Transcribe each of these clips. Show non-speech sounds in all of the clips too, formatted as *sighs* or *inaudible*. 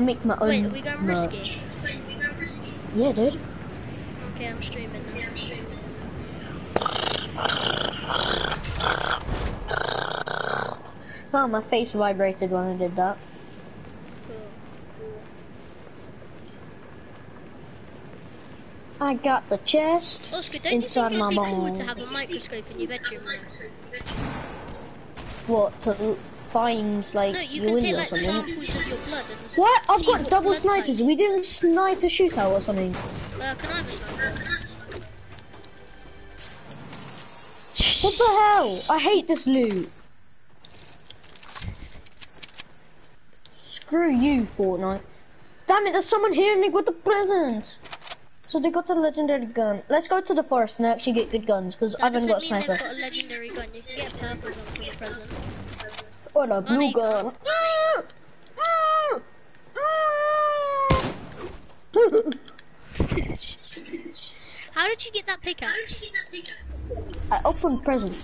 I make my own. Wait, are we going merch. risky? Yeah, dude. Okay, I'm streaming now. Oh, my face vibrated when I did that. Cool. I got the chest Oscar, don't inside you my think it'd be cool to have a microscope in your bedroom? What to find like No, you you can in take or something? samples of your blood and What? I've got what double blood type- snipers. We didn't snipe a shootout or something. Uh, can I have a sniper? What the hell? I hate this loot. Screw you, Fortnite. Damn it, there's someone here and they got the present. So they got the legendary gun. Let's go to the forest and actually get good guns, because I haven't got a sniper. got a legendary gun. You can get purple gun for the present. Or a Oh, blue gun. How did you get that pickaxe? I opened presents.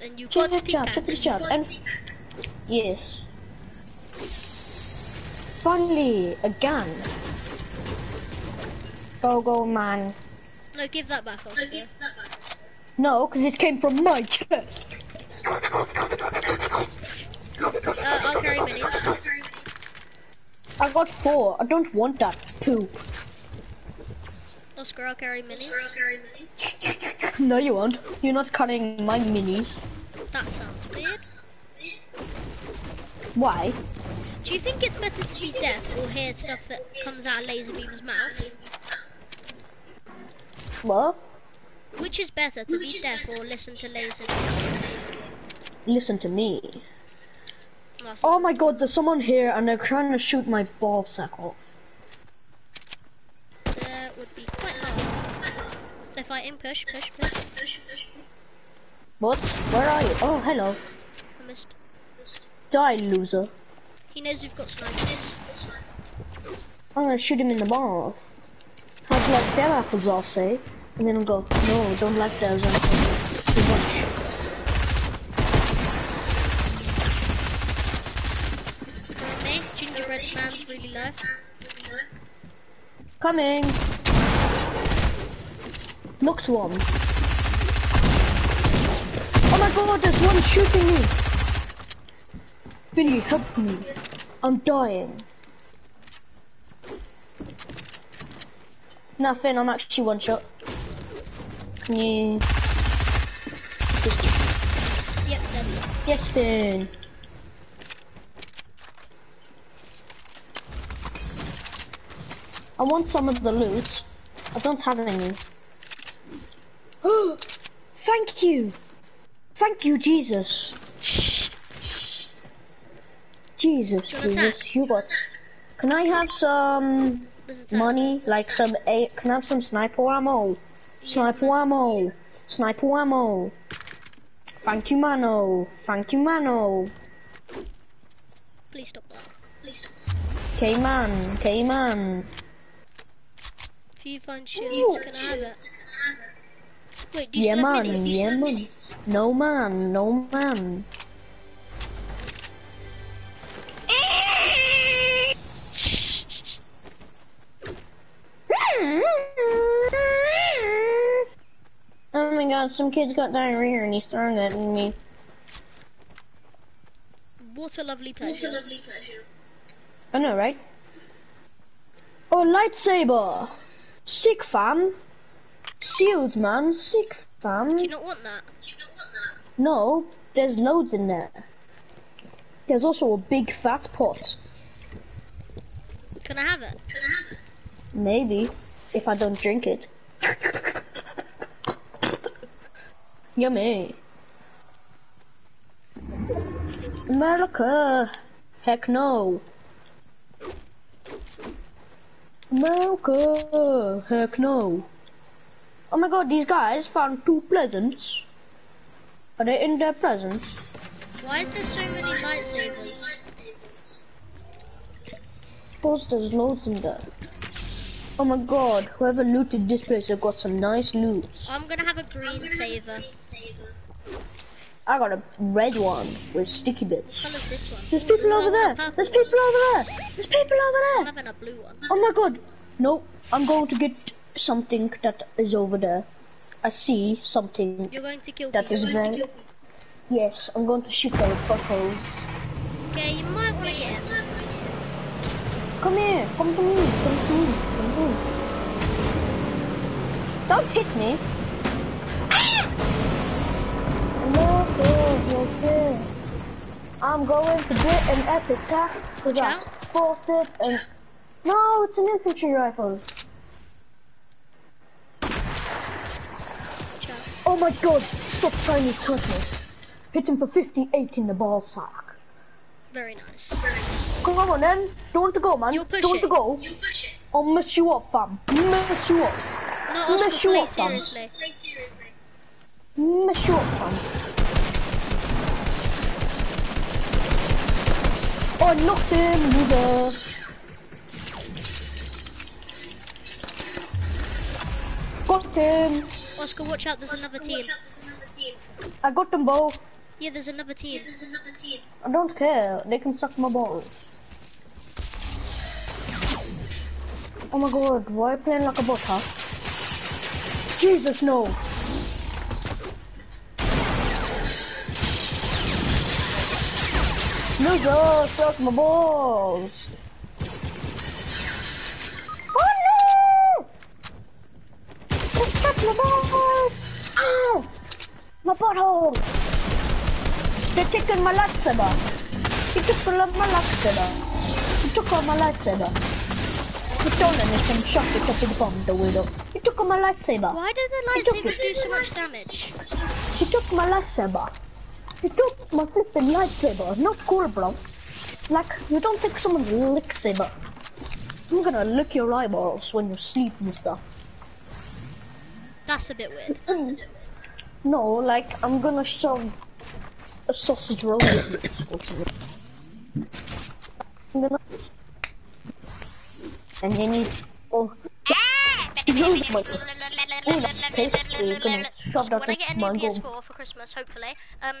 And you Check got this job, check this pickaxe. job. And yes. Finally, a gun. Go go man. No, give that back, Oscar. No, because it came from my chest. Uh, I'll carry minis. I got four. I don't want that poop. Oscar, I'll carry minis. No, you won't. You're not cutting my minis. That sounds weird. Why? Do you think it's better to be deaf or hear stuff that comes out of Lazarbeam's mouth? What? Which is better, to be deaf or listen to Laserbeam? Listen to me. That's- Oh my god, there's someone here and they're trying to shoot my ball sack off. That would be quite hard. They're fighting, push, push, push. push. What? Where are you? Oh, hello. I missed. Die, loser. He knows we've got snipers. I'm gonna shoot him in the balls. How'd you like them apples, I'll say. And then I'll go, no, don't like those apples. Too much. Low. Coming. Looks one. Oh my god, there's one shooting me. Billy, help me. I'm dying. Nothing, I'm actually one shot. Can you... Yep. Yes, Finn. I want some of the loot. I don't have any. Oh, *gasps* thank you. Thank you, Jesus. Jesus, you wanna Jesus, attack? you got. Can I have some There's a tank. money? Like some a? Can I have some sniper ammo? Sniper ammo. Sniper ammo. Thank you, Mano. Thank you, Mano. Please stop that. Okay, man. Okay, man. If you find shields, can I have it? Wait, do you Yeah, man. minis? Yeah, man. No, man. No, man. *laughs* Oh my god, some kid's got diarrhea and he's throwing it at me. What a lovely pleasure. I know, right? Oh, lightsaber! Sick, fam! Shields, man. Sick, fam. Do you not want that? No, there's loads in there. There's also a big fat pot. Can I have it? Can I have it? Maybe, if I don't drink it. Yummy. America. Heck no. America. Heck no. Oh my god, these guys found two presents. Are they in their presents? Why is there so many lightsabers? Suppose there's loads in there. Oh my god, whoever looted this place have got some nice loot. I'm gonna have a green saver. I got a red one with sticky bits. This one. There's people over there. want a purple There's people over there. There's people over there. I'm there. having a blue one. Oh my god. No, I'm going to get something that is over there. I see something You're going to kill that people. is very. Yes, I'm going to shoot their photos. Okay, you might want to get him. Come here. Come to me. Come to me. Come to me. Don't hit me. No, I'm going to get an epic attack because I spotted and. No, it's an infantry rifle. Oh my god, stop trying to touch me. Hit him for 58 in the ball sack. Very nice. Come on then. Don't want to go, man. You'll push Don't want it. to go. I'll mess you up, fam. Mess you up. No, Mess you play up, fam. seriously. Mess you up, fam. Oh, knocked him, loser. Got him. Oscar, watch out, there's another team. I got them both. Yeah, there's another team. I don't care. They can suck my balls. Oh my god, why are you playing like a bot, huh? Jesus, no. Loser, suck my balls. Oh no! Just suck my balls. Ow! My butthole. They're taking my lightsaber. He took all of my lightsaber. He took all my lightsaber. He stolen it and shot it up in the bomb the window. He took all my lightsaber. Why do the lightsabers do so much damage? He took my lightsaber. He took my flipping lightsaber. Not cool, bro. Like, you don't take someone's lightsaber. I'm gonna lick your eyeballs when you sleep and stuff. That's a bit weird. Mm. No, like, I'm gonna shove a sausage roll in it or. I'm gonna... And then you... Oh, use my... That's tasty. You're gonna shove that When I get a new my. PS4 for Christmas, hopefully, um,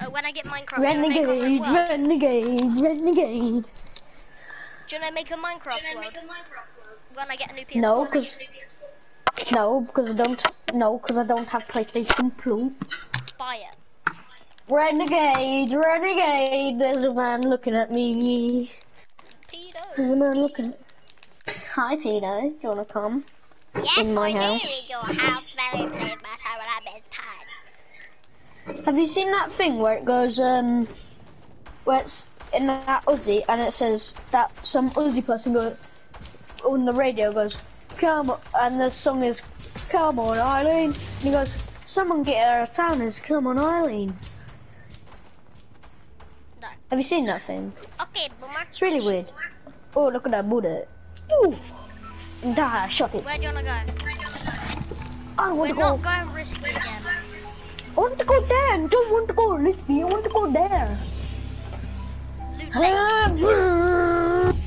uh, when I get Minecraft, you wanna make a Renegade, renegade, renegade. Do you want to make a Minecraft world? When I get a new PS4? No, because no, because I don't. No, because I don't have PlayStation Plus. Buy it. Renegade, renegade. There's a man looking at me. Pedo. There's a man looking. Hi, Peter. Do you wanna come? Yes, In my I house. do. Your house very my time when I'm time. Have you seen that thing where it goes um, where it's in that Uzi and it says that some Uzi person goes on the radio goes, come on, and the song is, come on Eileen. And he goes, someone get out of town. Is come on Eileen. No. Have you seen that thing? Okay, Boomer. It's really weird. Oh, look at that bullet. Ooh! I shot it. Where do you want to go? I want We're to go. not going risky again. I want to go there. I don't want to go risky. I want to go there. Loot Lake.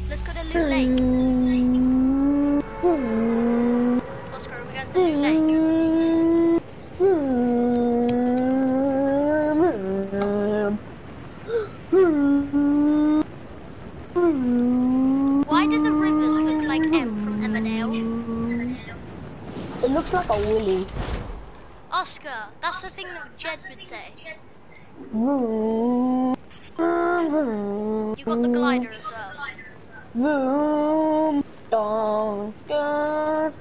Let's go to Loot Lake. Oscar, are we going to Loot Lake? *laughs* *laughs* Why do the rivers look like M from Emmerdale? It looks like a willy. Oscar, that's the thing that Jed would say. You got the glider as well. Vroom, dun, dun.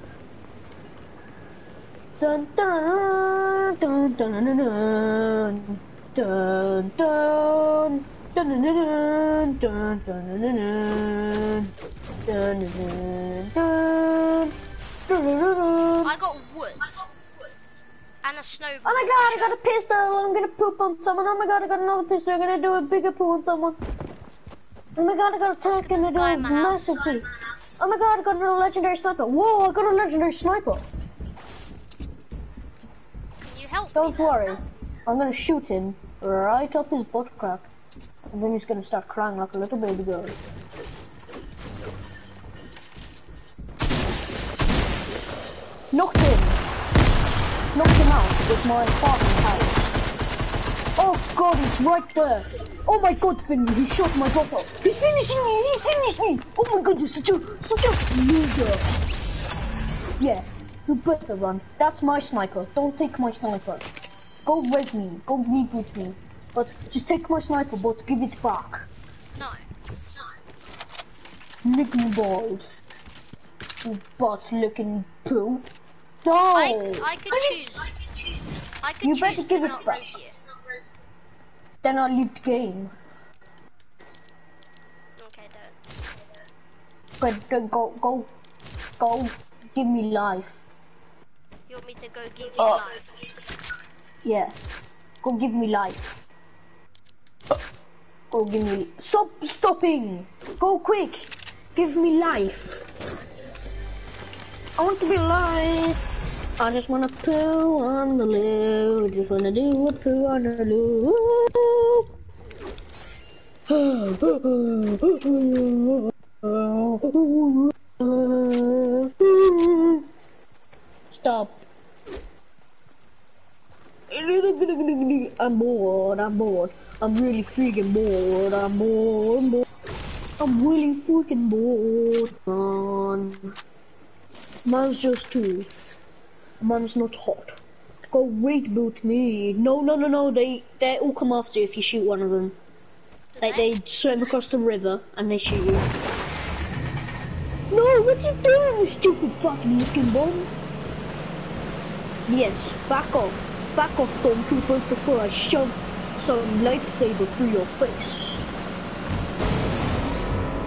Dun, dun, dun, dun, dun, dun, dun, dun. Dun, dun, dun, dun, dun, dun, dun, dun, dun, dun, dun, Oh my god, I got a pistol. I'm gonna poop on someone. Oh my god, I got another pistol. I'm gonna do a bigger poop on someone. Oh my god, I got a tank and I do a massive poo. Oh my god, I got a legendary sniper. Whoa, I got a legendary sniper. Can you help Don't worry. I'm gonna shoot him right up his butt crack. And then he's gonna start crying like a little baby girl. Knocked him. Knocked him out with my fucking house. Oh god, he's right there. Oh my god, Finley, he shot my bottle. He's finishing me, he finished me. Oh my god, you're such a, such a loser. Yeah, you better run. That's my sniper. Don't take my sniper. Go raid me, go reboot me. But just take my sniper, but give it back. No. Lick me balls. You butt licking poo. No! I, I could choose. I could You choose better give it not back. you. Then I'll leave the game. Okay, don't. But then go, go, go, give me life. You want me to go give you Oh. life? Yeah. Go give me life. Go give me. Stop stopping! Go quick! Give me life. I want to be alive. I just wanna poo on the loo. Just wanna do a poo on the loo. Stop. I'm bored, I'm bored. I'm really freaking bored. I'm bored, I'm bored. I'm really freaking bored, man. Mine's just too. Mine's not hot. Go wait boot me. No, no, no, no. They they all come after you if you shoot one of them. Like they swim across the river and they shoot you. No, what you doing, you stupid fucking looking bomb? Yes, back off. Back off, stormtrooper, before I shove some lightsaber through your face.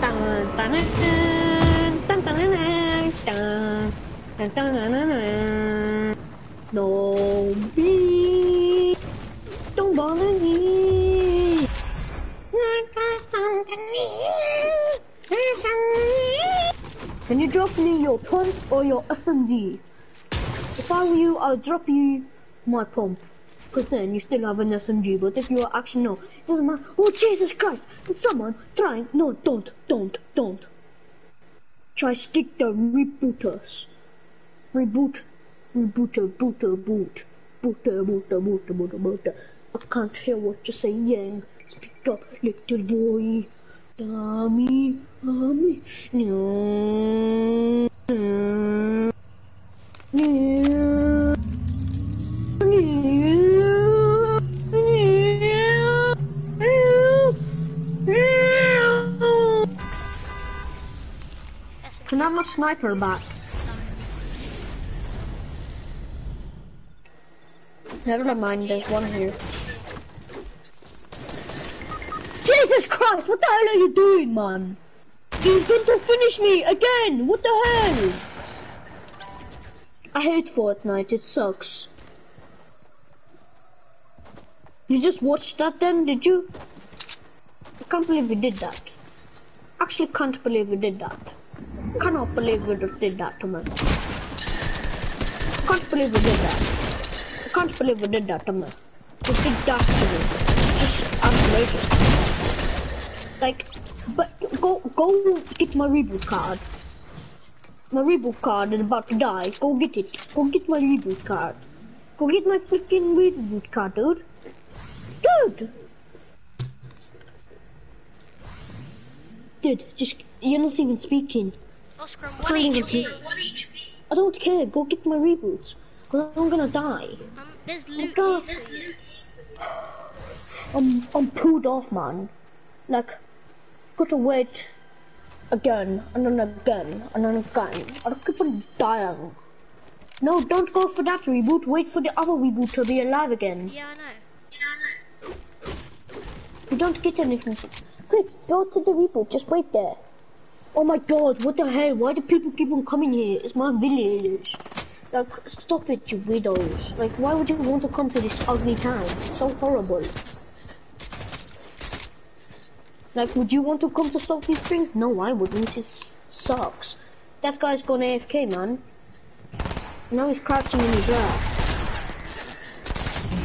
Dun, dun, dun, don't be, don't bother me. Can you drop me your pump or your SMG? If I were you, I'll drop you my pump. Because then you still have an SMG, but if you are actually no, it doesn't matter. Oh, Jesus Christ! Someone trying. No, don't, don't, don't. Try stick the rebooters. Reboot. Rebooter, booter, boot. Booter, booter, booter, booter, booter. I can't hear what you're saying. Speak up, little boy. Dummy, dummy. No. No. No. Can I have my sniper back? Never mind, there's one here. Jesus Christ, what the hell are you doing, man? He's going to finish me again! What the hell? I hate Fortnite, it sucks. You just watched that then, did you? I can't believe we did that. Actually can't believe we did that. Cannot believe we just did that to me. Can't believe we did that. Can't believe we did that to me. We did that to me. Just outrageous. Like, but go go get my reboot card. My reboot card is about to die. Go get it. Go get my reboot card. Go get my freaking reboot card, dude. Dude! Dude, just, you're not even speaking. Oscar, I'm one even HP. I don't care, go get my reboots. Cause I'm gonna die. Um, there's loot God. here for you. I'm, I'm pulled off, man. Like, gotta wait again, and then again, and then again. I keep on dying. No, don't go for that reboot. Wait for the other reboot to be alive again. Yeah, I know. You don't get anything. Quick, go to the reboot. Just wait there. Oh my god, what the hell? Why do people keep on coming here? It's my village. Like, stop it, you widows. Like, why would you want to come to this ugly town? It's so horrible. Like, would you want to come to Salty Springs? No, I wouldn't. It sucks. That guy's gone AFK, man. Now he's crouching in his lap.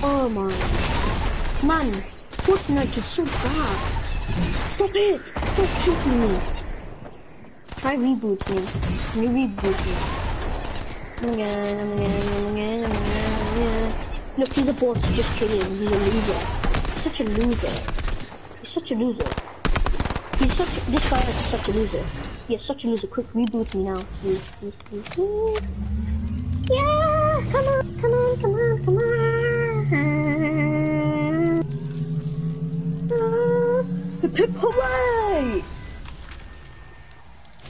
Oh my. Man, Fortnite is so bad. Stop it! Stop shooting me! Try reboot me. You reboot me? I'm again, I'm again, I'm again, I'm again. Look, he's a bot, just kill him, he's a loser. such a loser. He's such a loser. He's such. This guy is such a loser. He's such a loser. Quick, reboot me now, please, please, please. Yeah, come on, come on, come on, come on. Uh, hip hip hooray!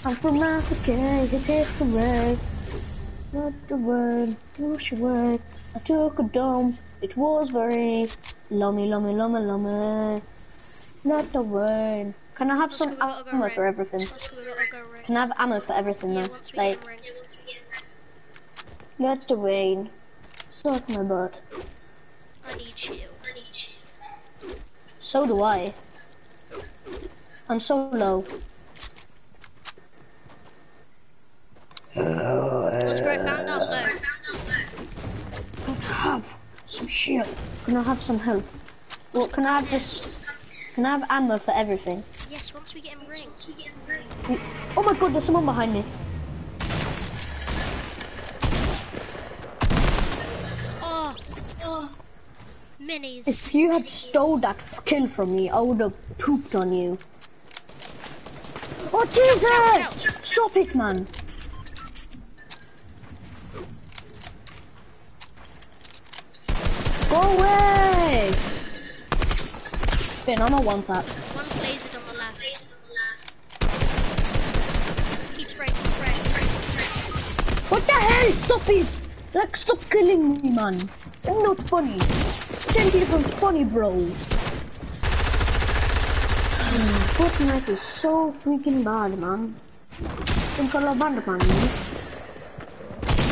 I'm from Africa, hip hip hooray. Not the word, push word. I took a dome, it was very lummy, lummy, lummy, lummy. Not the word. Can I have some ammo for everything? Oscar, we gotta go ring. Can I have ammo for everything Yeah, we Like, get in ring. let the rain. Suck my butt. I need you. I need you. So do I. I'm so low. Oscar, I found out low. Can I have some shit? Can I have some help? Well, can I have this? Can I have ammo for everything? Yes, once we get in ring. Oh my god, there's someone behind me. Oh, oh. Minis. If you had stole that kill from me, I would have pooped on you. Oh Jesus! Stop it, man. Go away! Finn, I'm a one tap. One lasered on the left. Keep spraying, keep spraying, spraying, spraying. What the hell? Stop it! Like, stop killing me, man. I'm not funny. Change it from funny, bro. *sighs* Fortnite is so freaking bad, man. Think all bad, man.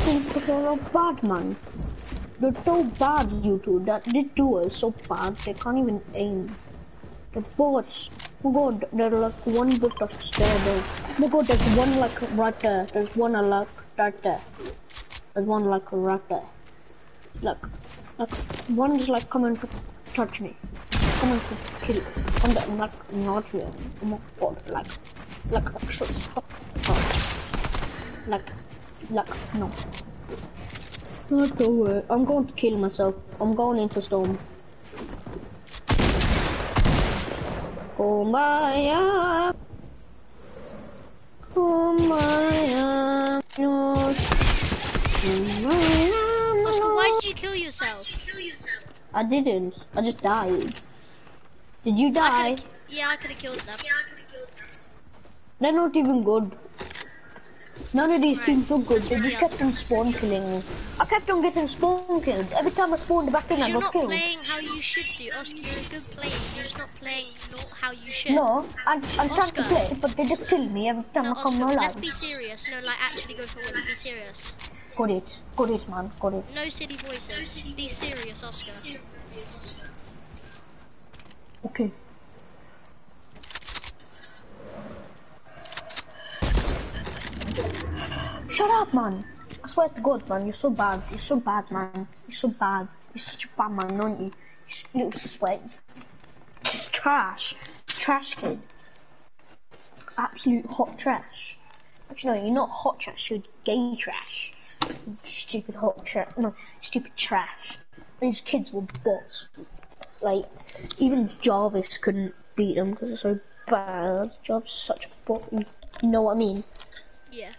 Think all bad, man. They're so bad, you two. That they two are so bad. They can't even aim. The bots. Oh god, they're like one bit of stare though. Oh god, there's one like right there. There's one like right there. There's one like right there. Look, like one is like coming to touch me, coming to kill. And the, like not real. Oh my god, like, like actually stop. Like, like no. Not do it. Uh, I'm going to kill myself. I'm going into storm. Kumbaya. Kumbaya. No. Kumbaya. Oscar, why did you kill yourself? I didn't. I just died. Did you die? Yeah, I could've- killed them. yeah, I could have killed them. They're not even good. None of these Right. teams are good. They just kept on spawn killing me. I kept on getting spawn kills. Every time I spawned back in, I got killed. You're not playing how you should do, Oscar. You're a good player. You're just not playing not how you should. No, I'm, I'm trying to play, but they just kill me every time No, I come Oscar, let's be serious. No, like actually go for it. Be serious. Got it. Got it, man. Got it. No silly voices. Be serious, Oscar. Okay. Shut up, man. I swear to God, man, you're so bad. You're so bad, man. You're so bad. You're such a bad man, aren't you? You little sweat. Just trash. Trash kid. Absolute hot trash. Actually, no, you're not hot trash. You're gay trash. Stupid hot trash. No, stupid trash. These kids were bots. Like, even Jarvis couldn't beat them because they're so bad. Jarvis is such a bot. You know what I mean? Yeah.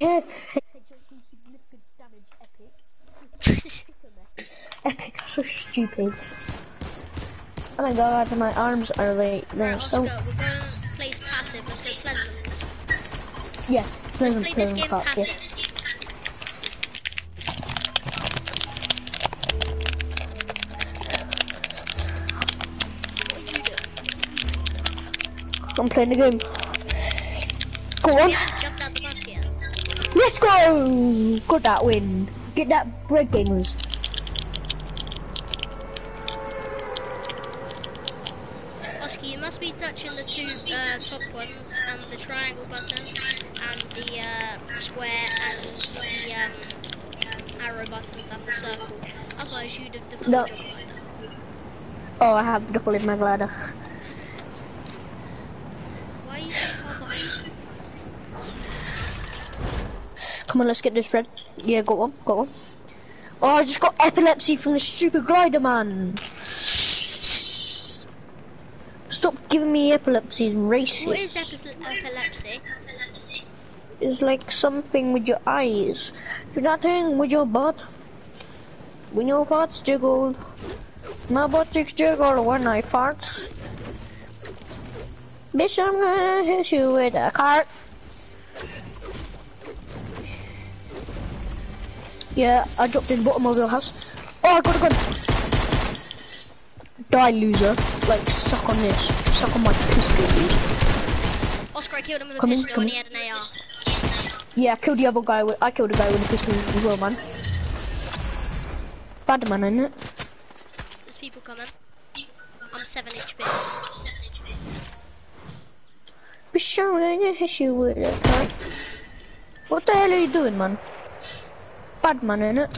If significant damage epic. Epic, so stupid. Oh my god, my arms are late. they're Right, so, Oscar, we're going to place passive. Let's go pleasant. yeah, Let's pleasant, play this pleasant game cop, yeah. I'm playing the game. Go on, We haven't jumped out the bus yet. let's go! Got that win. Get that bread gamers. Oscar, you must be touching the two uh, top ones, and the triangle button, and the uh, square, and the um, arrow buttons, and the circle. Otherwise, you'd have defeated No. your glider. Oh, I have double in my glider. Why are you so far behind? Come on, let's get this red. Yeah, go on, go on. Oh, I just got epilepsy from the stupid glider man. Stop giving me epilepsy, it's racist. What is epi- epilepsy? It's like something with your eyes. Nothing with your butt. When your farts jiggle. My butt jiggle when I fart. Bitch, I'm gonna hit you with a cart. Yeah, I dropped in the bottom of your house. Oh, I got a gun. Die, loser. Like, suck on this. Suck on my pistol, loser. Oscar, I killed him with Come in, pistol come and in. he had an AR. Yeah, I killed the other guy with, I killed a guy with a pistol as well, man. Bad man, innit? There's people coming. I'm 7 HP. But sure, I'm gonna hit you with a. What the hell are you doing, man? Bad man, innit?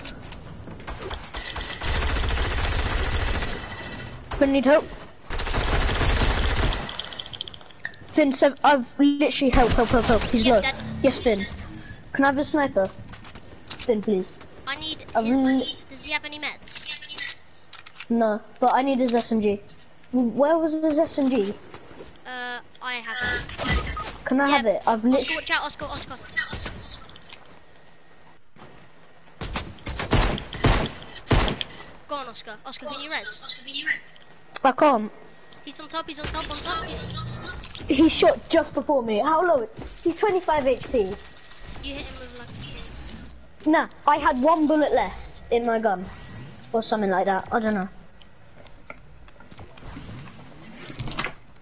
Finn need help. Finn, so I've literally help, help, help, help. He's Yes, low. Dad. Yes, Finn. Can I have a sniper? Finn, please. I need his, really- Does he have any meds? No, but I need his SMG. Where was his SMG? Uh, I have it. Can I Yeah, have it? I've Oscar, literally. watch out, Oscar, Oscar. Go on, Oscar. Oscar, can you res? I can't. He's on top, he's on top, on top. He shot just before me. How low? He's 25 HP. You hit him with like a. Nah, I had one bullet left in my gun. Or something like that. I don't know.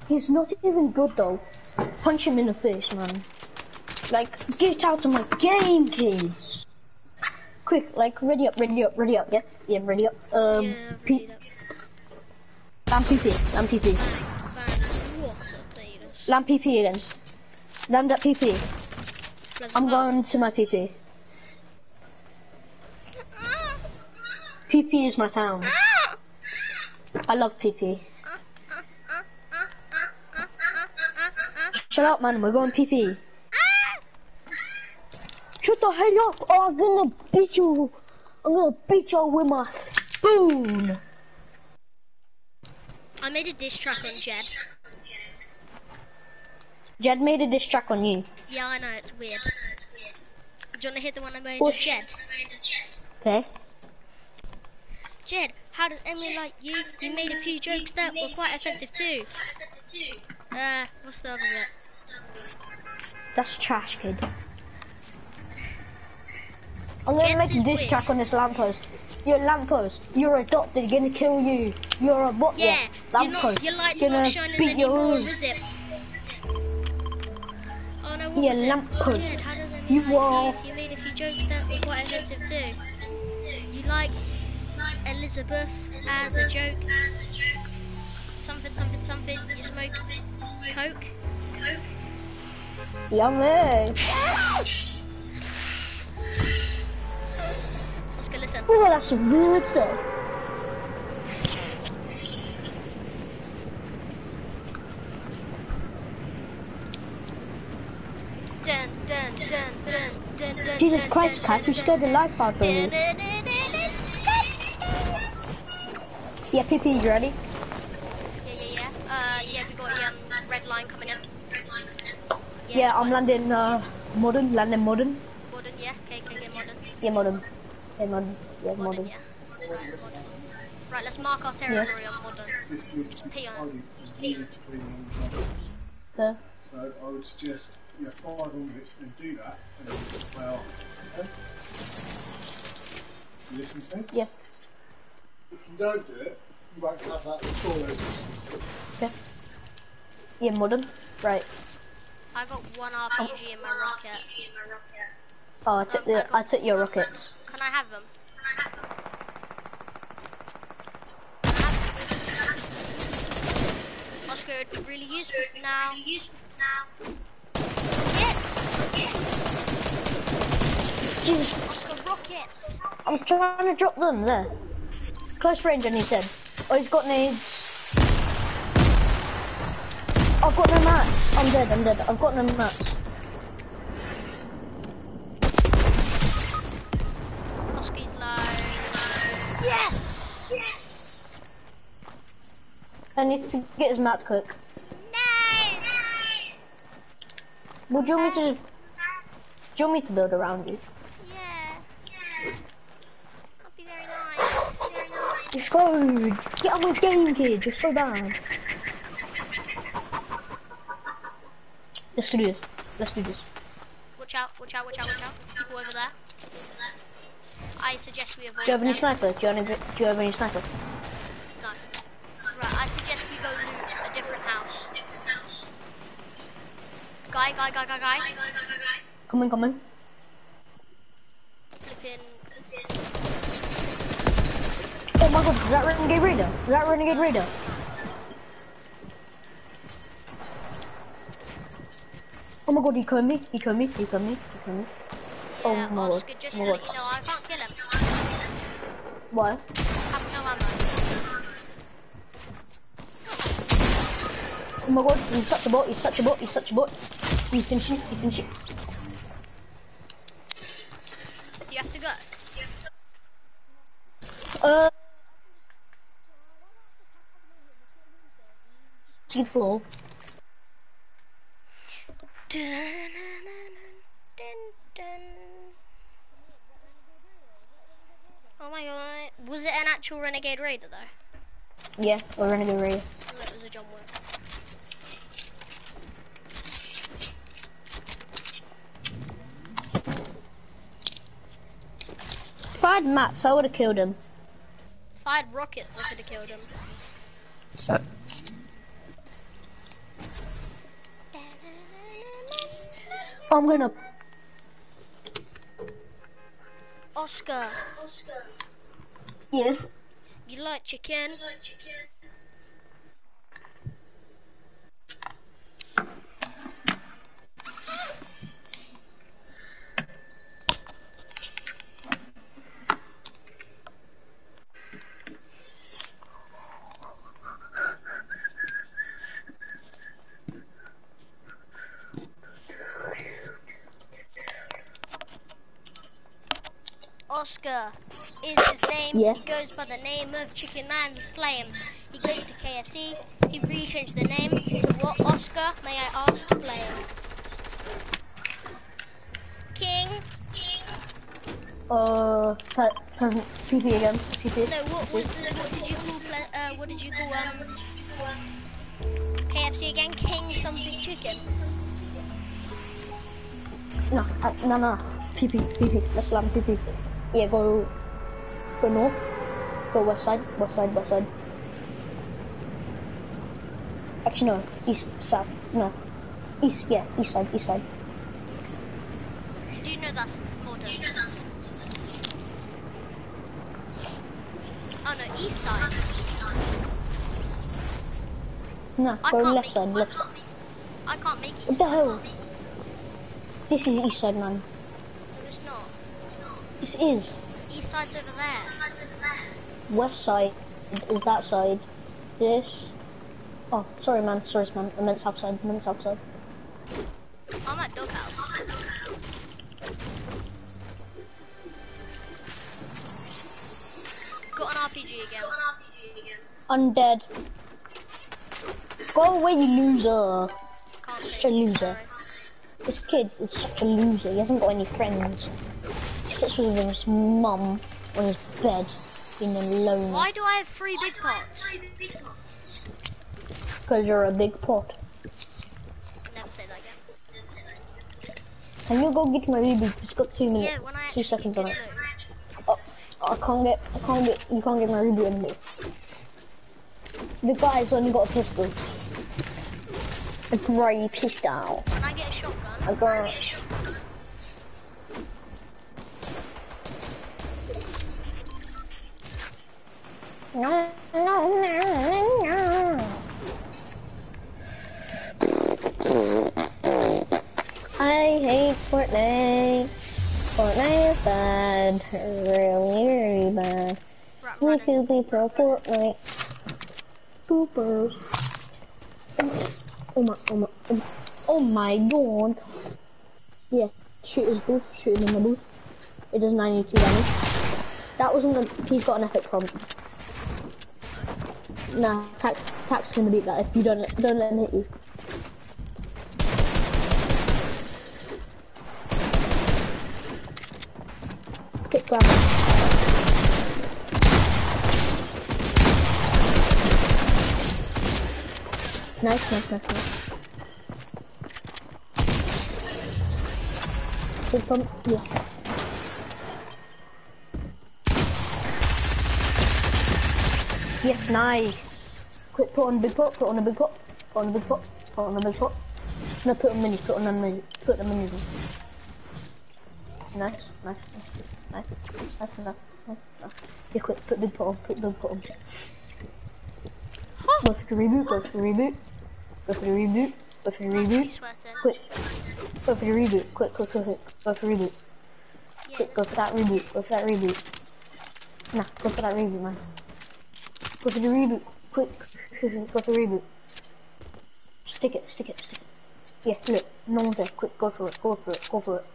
He's not even good though. Punch him in the face, man. Like, get out of my game, kids. Quick, like, ready up, ready up, ready up, yeah? Yeah, ready up. Um, yeah, P- read up. Lamb PP, ah, lamb PP. Bang, bang. What a penis. Lamb PP again. Land at PP. Let's I'm going to my PP. PP ah. is my town. Ah. I love PP. Shut up, man. We're going PP. Shut the hell up, or I'm gonna beat you. I'm gonna beat you with my spoon. I made a diss track on Jed. Jed made a diss track on you. Yeah, I know, it's weird. Do you to hear the one I made Push. Jed? Okay. Jed, how does Emily like you? You made a few jokes that were quite offensive too. Uh, what's the other bit? That's trash, kid. I'm gonna make a is diss weird. track on this lamppost. You're a lamppost. You're adopted. Gonna kill you. You're a bot. Yeah, you're not, lamppost. your light's Gonna not shining beat anymore, your is it? Oh no, what Yeah, it? Oh, lamppost. Jed, how You like are- you? You made a few jokes that were quite offensive too. You like Elizabeth as a joke. Something, something, something. You smoke coke. Yummy. *laughs* Oscar, listen. Oh, that's good stuff. Jesus Christ, Cat, you scared the life out of me. Yeah, PP, you ready? Yeah, yeah, yeah. Uh, yeah, we got a um, red line coming in. Yeah, it's I'm landing uh, modern, landing modern. Modern, yeah. Okay, okay, yeah, modern. Yeah, modern. Yeah, modern. Yeah, Modern, modern. yeah. Right, modern. Right, let's mark our territory on modern. This list is Pee on it. tidy, it's really clean and numbers. So, So I would suggest you have five audits and do that and then you play off. Okay? You listen to me? yeah. If you don't do it, you won't have that storage. Okay. Yeah, modern. Right. I got one RPG in my rocket. Oh, I took the, I took your rockets. Can I have them? Oscar, it'd be really useful now. Yes. Jesus, Oscar, rockets. I'm trying to drop them there. Close range, and he said. Oh, he's got nades. I've got no mats. I'm dead, I'm dead. I've got no mats. I need to get his mats cook. No! Would you want me to? Do you want me to build around you? Yeah. That'd be very nice. Very nice. Let's go. Get on with game, kid. You're so bad. Let's do this. Let's do this. Watch out, watch out, watch out, watch out. People over there. I suggest we avoid Do you have any them. sniper? Do you have any? Do you have any sniper? No. Right, I suggest we go loot a different house. Guy, guy, guy, guy, guy. Come in, come in. Flipping. Oh my god, is that Renegade Raider? Is that Renegade Raider? Oh my god, he killed me, he killed me, he killed me, he killed me. Oh Yeah, my god, just oh my let you god. know, I can't kill him. Why? Oh my god, he's such a bot, he's such a bot, he's such a bot. He's finishing, he's finishing. You have to go. Uh... See floor. Oh my god. Was it an actual Renegade Raider though? Yeah, we're Renegade Raider. It was a John Wick. I had mats, I would have killed him. If I had rockets, I could have killed him. I'm gonna... Oscar, Oscar. Yes. you like chicken? Oscar is his name. Yeah. He goes by the name of Chicken Man Flame. He goes to KFC. He rechanged the name to what? Oscar, may I ask to play him? King. Uh, pe- peasant, PP again, PP. No, what was the, what did you call uh, what did you call um KFC again? King something chicken. No, uh, no, no, PP, PP, let's slam PP. Yeah, go, go north, go west side, west side, west side. Actually, no, east, south, no, east, yeah, east side, east side. Do you know that's modern? Oh no, east side. Oh, east side. No, I go left side, left side. I can't make it. What the hell? This is east side, man. No, it's not. This is. East side's over there. West side is that side. This. Oh, sorry, man. Sorry, man. I meant south side. I meant south side. I'm at doghouse. Got an RPG again. Got an RPG again. Undead. Go away, you loser. Can't Such a loser. Sorry. This kid is such a loser. He hasn't got any friends. He sits with his mum on his bed, being alone. Why do I have three big pots? Because you're a big pot. Never say that again. Can you go get my ruby? It's got two minutes, Yeah, when I two seconds get on it. it. Oh, I can't get, I can't get, you can't get my ruby on me. The guy's only got a pistol. A grey pistol. Can I get a shotgun? I got. No, no, no, no. I hate Fortnite. Fortnite is bad. Really, really bad. We running. could be pro Fortnite. Poopers. Oh my, oh my, oh my, oh my god. Yeah, shoot his booth, shoot him in the booth. It does 92 damage. That wasn't he's got an epic prompt. Nah, tax, tax gonna beat that if you don't don't let him hit you. Quick grab. Nice, nice, nice, nice. Big pump, yeah. Yes, nice. Quick, put on a big pot, put on a big pot, put on a big pot, put on a big pot. No, put on minis, put on a mini, put the minis. Nice, nice, nice, nice, nice, nice, nice, nice. Yeah, quick, put big pot on, put big pot on. Go for the reboot, go for the reboot, go for the reboot, go for the reboot. Quick, go for the reboot, quick, quick, quick, quick, go for the reboot. Quick, go for that reboot, go for that reboot. Nah, go for that reboot, man. Go for the reboot, quick, go for the reboot. Stick it, stick it, stick it. Yeah, look, no one's there, quick, go for it, go for it, go for it.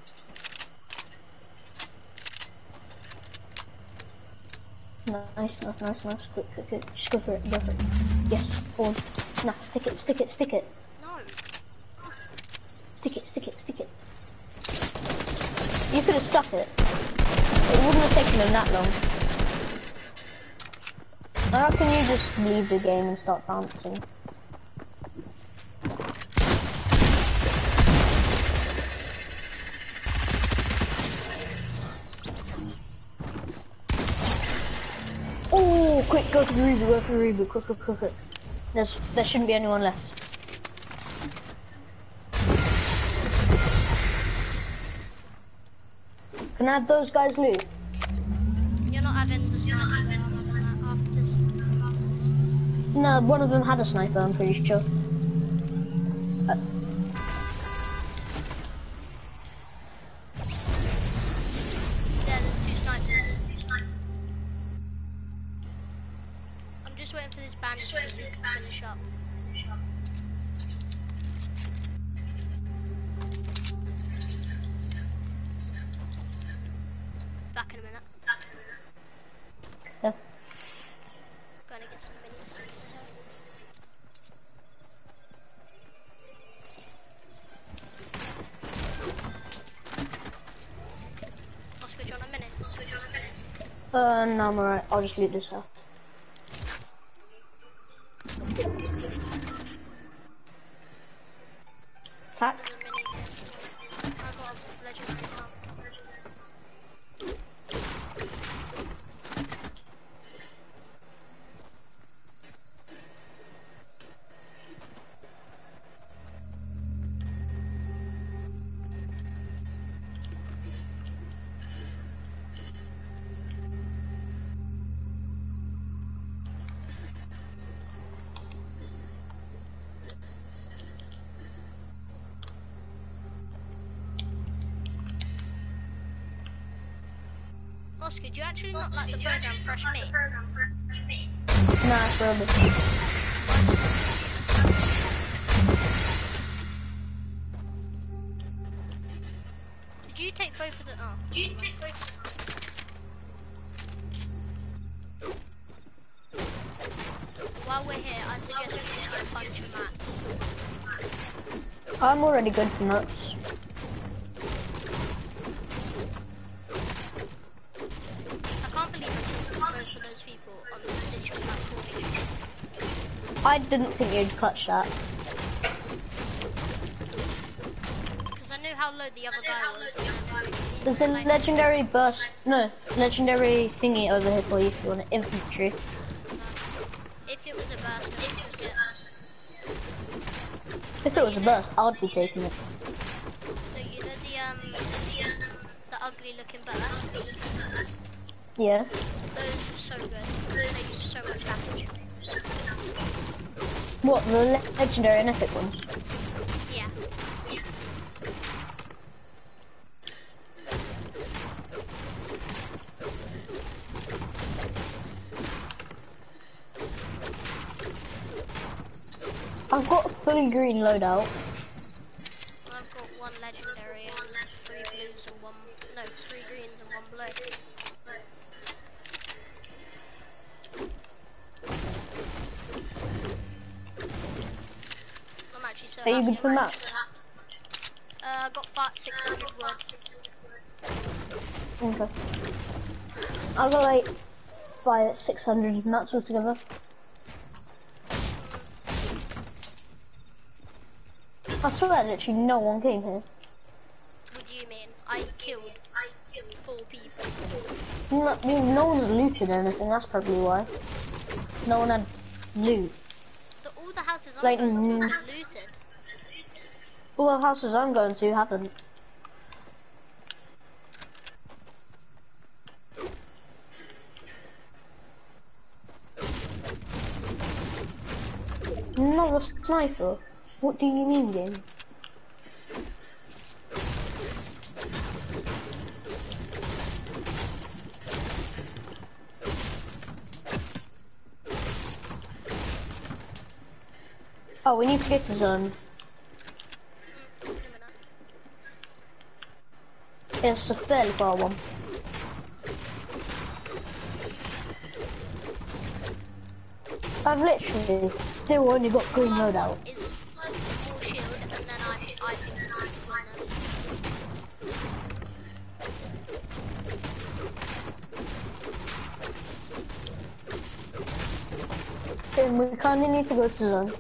Nice, nice, nice, nice, quick, quick, quick, just go for it, go for it. Yes, hold. Nah, stick it, stick it, stick it. No. Stick it, stick it, stick it. You could have stuck it. It wouldn't have taken them that long. How can you just leave the game and start dancing? Oh, quick, go for the reboot, go for the reboot, quick, quick, quick, quick. There's, there shouldn't be anyone left. Can I have those guys loot? You're not having the sniper No, one of them had a sniper, I'm pretty sure. There's two snipers. I'm just waiting for this bandage to finish up. I'm alright. I'll just loot this up. Oscar, do you actually not like the program Fresh Meat? Nah, it's rubbish. Did you take both of the? Oh. Did you take both of While we're here, I suggest we just get a bunch of mats. I'm already good for nuts. Didn't think you'd clutch that. Because I knew how low the other guy was. There's a legendary burst, no, legendary thingy over here for you if you want it. Infantry. If it was a burst, then it was it. If it was a burst, I'd be taking it. So you know the um the ugly looking bursts? Yeah. Those are so good. What, the le legendary and epic ones? Yeah. I've got a fully green loadout. So Are you that's good for it. Uh, got about 600 words. Okay. I got like five, six hundred nuts altogether. I swear, literally no one came here. What do you mean? I killed. I killed four people. No, well, no one's looted anything. That's probably why. No one had loot. The, all the houses Like, going to mm. have been looted. All the houses I'm going to haven't. Another sniper? What do you mean, game? Oh, we need to get to zone. It's a fairly far one. I've literally still only got green All I loadout. want is more shield, and then I, I can win this. Then we kinda need to go to zone.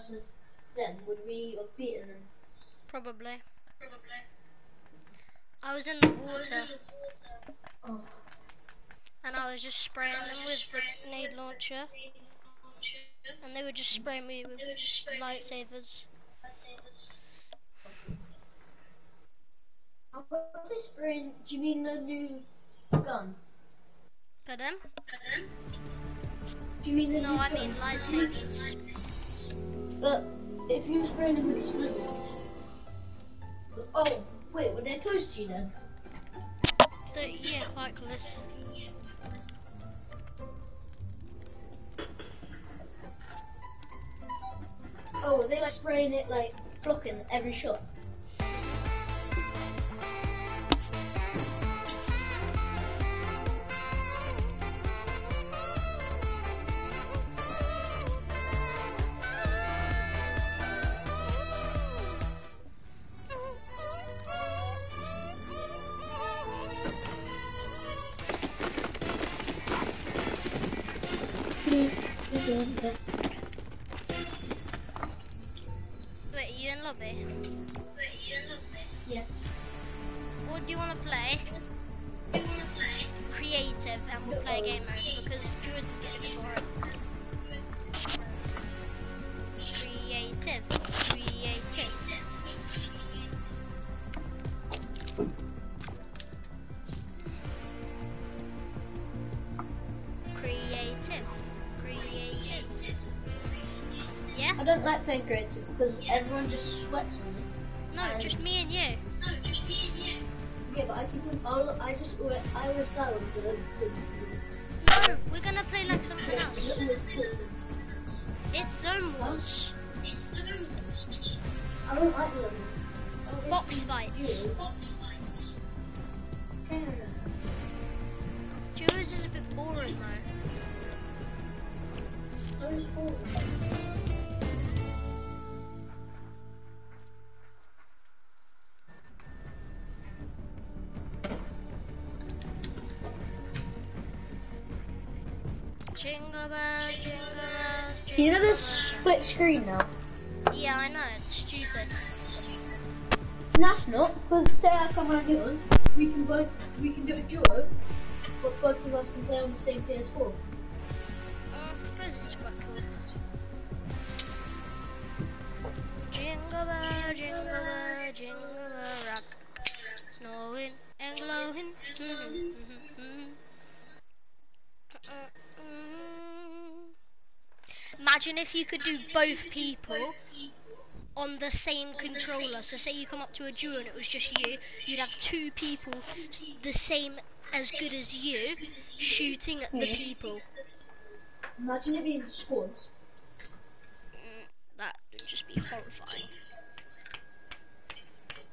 Versus them, would we have beaten them? Probably. Probably. I was in the water Oh, and I was just spraying them with the nade launcher, and they were just spraying me with lightsabers. how about they spraying? Do you mean the new gun? But them? Do you mean the No, new I gun? mean lightsabers. But if you were spraying them with the snow. Oh, wait, were they close to you then? The, yeah, quite close. Oh, were they like spraying it like blocking every shot? Okay. Playing creative because everyone just sweats on it. No, just me and you. Yeah, but I keep on. I'll, I just always, I always die with the. No, we're gonna play like something else. It's Zone Wars. I don't like them. Oh, Box it's fights. duos. Screen now? Yeah, I know, it's stupid. No, it's not. Because say I come around yours, we can both we can do a duo, but both of us can play on the same PS4. Uh, I suppose it's quite cool. Jingle bell, jingle bell, jingle bell rock. Snowing and glowing. Mhm, mhm, mhm. Uh, mm. Imagine if you could do both people on the same controller. So say you come up to a duo and it was just you, you'd have two people the same as good as you shooting at the people. Imagine it being squads. Mm, That would just be horrifying.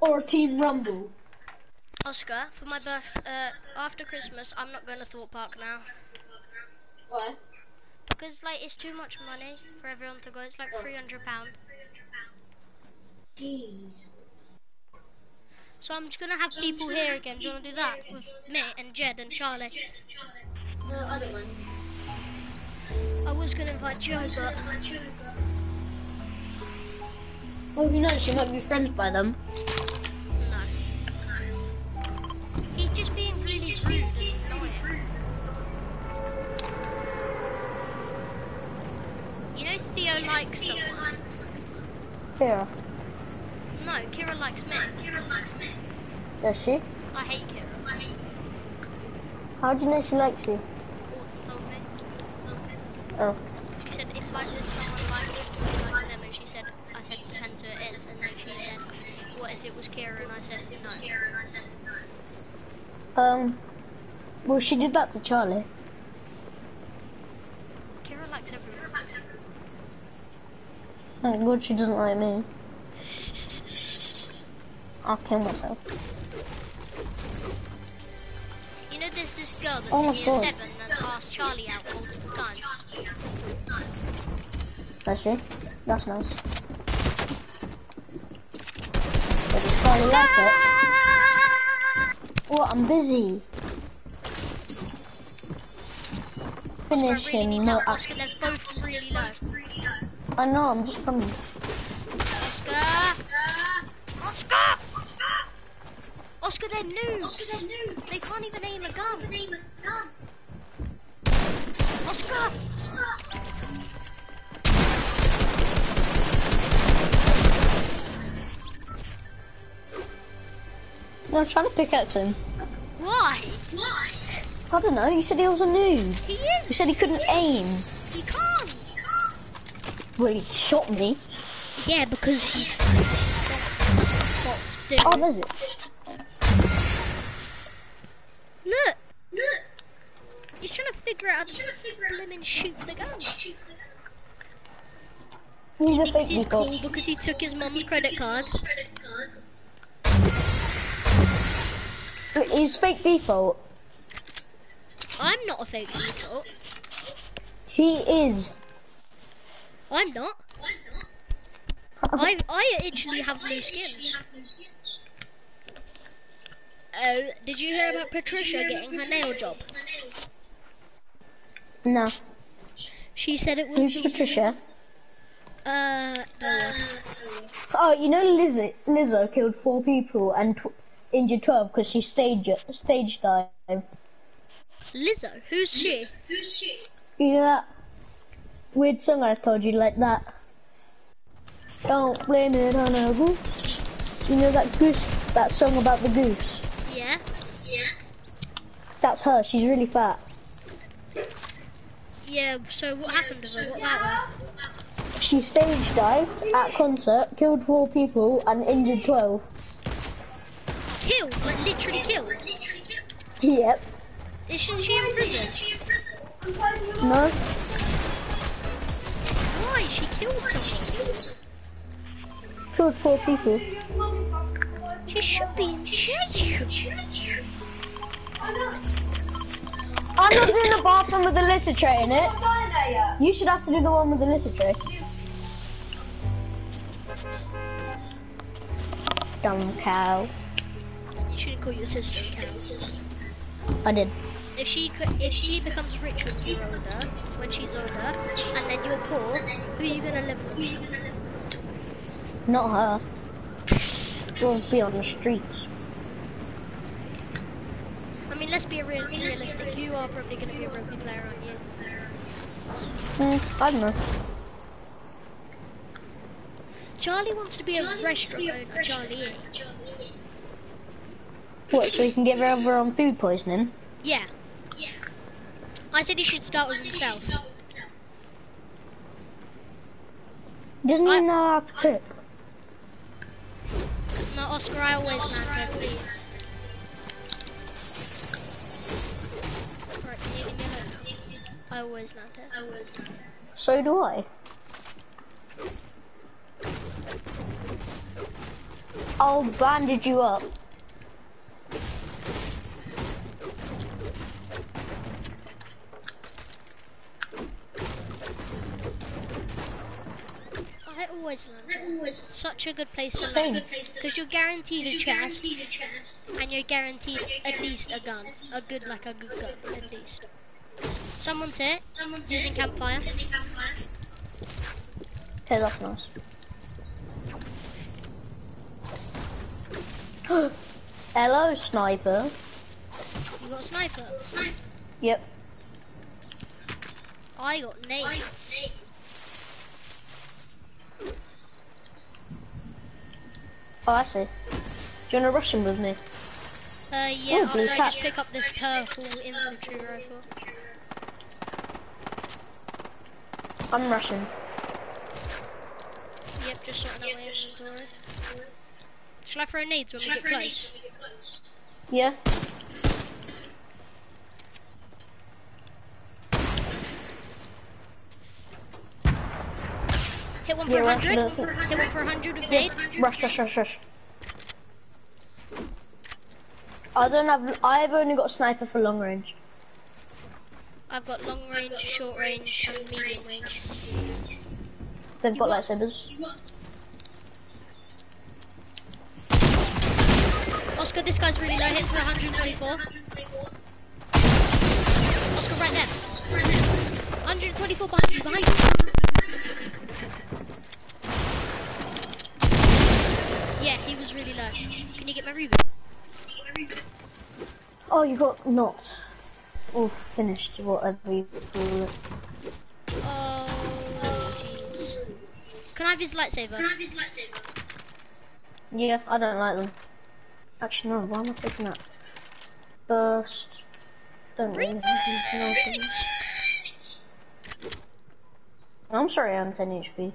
Or a team rumble. Oscar, for my birth, uh, after Christmas, I'm not going to Thorpe Park now Why? Because like it's too much money for everyone to go. It's like three hundred pound. Jeez. So I'm just gonna have people here again. Do you want to do that with me and Jed and Charlie? No, I don't mind. I was gonna invite Joe, but Well, who knows? You might be friends by them. no. He's just being really rude Theo likes someone. Kira. No, Kira likes me. Kira likes me. Does she? I hate Kira. How do you know she likes you? Autumn told me. Oh. She said if like there's someone like this, you like them, and she said, I said depends who it is, and then she said, what if it was Kira, and I said no. Um. Well, she did that to Charlie. Kira likes everyone. Thank God she doesn't like me. I'll kill myself. You know, there's this girl that's Oh in year God. seven that asked Charlie out multiple times. I see. That's nice. But it's finally like it. Ah! What? I'm busy. Really Finishing. need No. Actually. they're both really low. Oh, I know. I'm just coming. Oscar! Oscar! Oscar, they're noobs. they're noobs! They can't even aim a gun. Oscar! No, I'm trying to pick up him. Why? Why? I don't know. You said he was a noob. He is! You said he couldn't aim. He can't. Well, he shot me. Yeah, because he's? Oh, there's it. Look! Look! He's trying to figure out how to blimmin' shoot the gun. He's a Thinks fake he's cool because he took his mum's credit card. He's fake default. I'm not a fake default. He is. I'm not. I I actually have new skins. Oh, did you hear about Patricia getting her nail job? No. She said it was Who's Patricia? uh no. Oh, you know Lizzo, Lizzo killed four people and tw- injured 12 because she stage stage dived. Lizzo, who's she? You know that weird song I told you like that? Don't blame it on a goose. You know that goose, that song about the goose? Yeah. Yeah. That's her, she's really fat. Yeah. So what happened to her? What about her? She stage dived at concert, killed four people and injured 12. Killed, like literally killed. Yep. Isn't she in prison? No? Why? She killed someone. Killed four people. She should be in jail. I'm not doing the bathroom with the litter tray in it. You should have to do the one with the litter tray. Dumb cow. You shouldn't call your sister cow. I did. If she if she becomes rich when you're older, when she's older, and then you're poor, who are you gonna live with? Not her. She'll be on the streets. I mean, let's be real, realistic. You are probably gonna be a rugby player, aren't you? Hmm, I don't know. Charlie wants to be a restaurant owner, Charlie. What, so he can get rid of her on food poisoning? Yeah. I said he should start with himself. He doesn't I- even know how to cook. No, Oscar, I always land there, please. Right, can you leave? I always land there. I always land So do I. I'll bandage you up. I always land there. Such a good place to Same. land. Because you're guaranteed a chest, and you're guaranteed at least a gun. A good, like a good gun, at least. Someone's here, using campfire. Okay, that's nice. Hello, sniper. You got a sniper. Yep. I got nades. Oh, I see. Do you want to rush him with me? Uh, yeah, Ooh, after I cap. just pick up this purple infantry rifle. I'm rushing. Yep, just sorting out my inventory. Shall I throw nades when we get close? Yeah. Hit one for rush 100. the- Hit one for 100 with nade. Rush, rush, rush, rush. I don't have. I've only got sniper for long range. I've got long range, short range, and medium range. They've got what? lightsabers. Oscar, this guy's really low. Hits for 124. Oscar, right there. 124 behind you, behind you. Yeah, he was really low. Can you get my reboot? Oh, you got not. Or finished, whatever you call it. Oh, jeez. Can I have his lightsaber? Yeah, I don't like them. Actually, no, why am I taking that? First. Don't really have anything else in it. I'm sorry I'm 10 HP.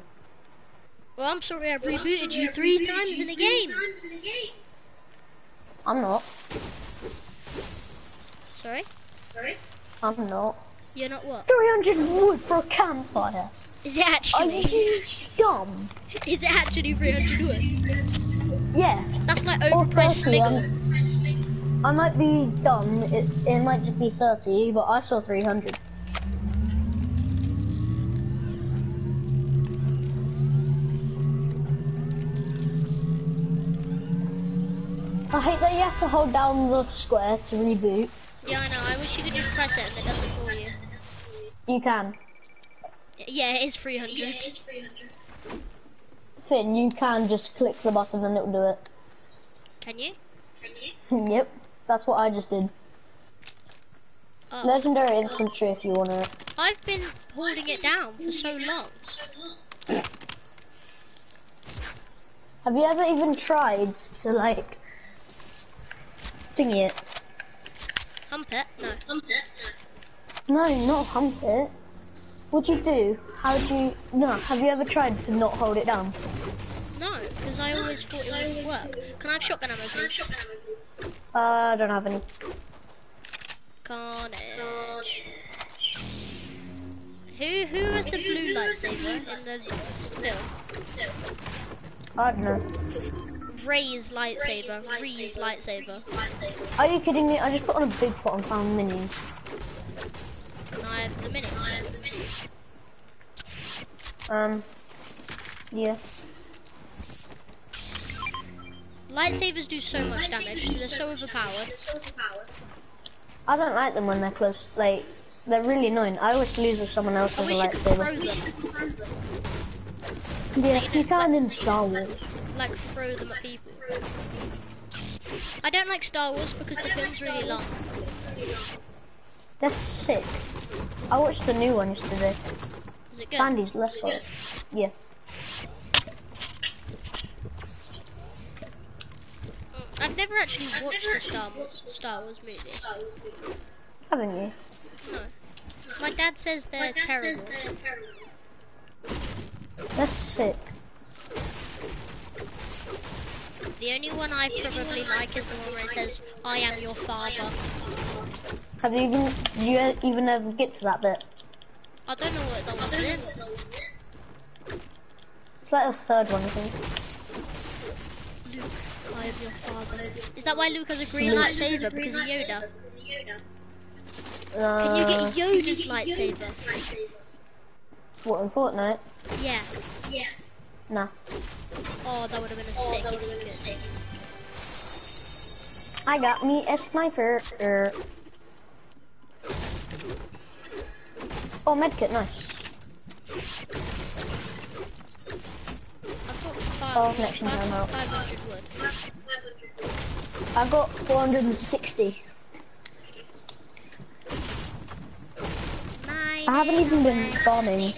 Well, I'm sorry I rebooted you three times in a game. I'm not. Sorry? Sorry? I'm not. You're not what? 300 wood for a campfire. Is it actually? Are actually? you *laughs* dumb? Is it actually 300 wood? Yeah. That's like Or overpriced 30. Lego. I'm, um, I might be dumb. It, it might just be 30, but I saw 300. I hate that you have to hold down the square to reboot. Yeah, I know. I wish you could just press it and it does it for you. You can. Yeah, it is three hundred. It is three hundred. Finn, you can just click the button and it'll do it. Can you? Can *laughs* you? yep, that's what I just did. Oh. Legendary infantry if you want it. I've been holding it down for so long. Have you ever even tried to like thingy it? Hump it? No. No, not hump it. What'd you do? How would you? No, have you ever tried to not hold it down? No, because I always thought it would work. Can I have shotgun ammo, please? Uh, I don't have any. Carnage. Who who has the blue lightsaber in the still? I don't know. Rey's lightsaber. Ree's lightsaber. Are you kidding me? I just put on a big pot and found minis. And I have the mini. Um, yeah. Lightsabers do so much damage. They're so overpowered. I don't like them when they're close. Like, they're really annoying. I always lose if someone else has a wish you could throw lightsaber. Yeah, you can in Star Wars. Like throw them at people. I don't like Star Wars because the film's really long. That's sick. I watched the new one yesterday. Is it good? Bandy's, let's go. Yeah. Mm, I've never actually watched the Star Wars Star Wars movie. Haven't you? No. My dad says they're terrible. That's sick. The only one I probably like is the one where it says, I am your father. Have you even, did you even ever get to that bit? I don't know what that one's in. It's like the third one, I think. Luke, I am your father. Is that why Luke has a green lightsaber? Because of Yoda? Can Uh, you get Yoda's lightsaber? what, in Fortnite? Yeah. Yeah. Nah. Oh, that would have been a sick if you could. I got me a sniper. Er. Oh, medkit, nice. I've got five, Oh, connection five- time out. I got 460. Nine, I haven't even been farming.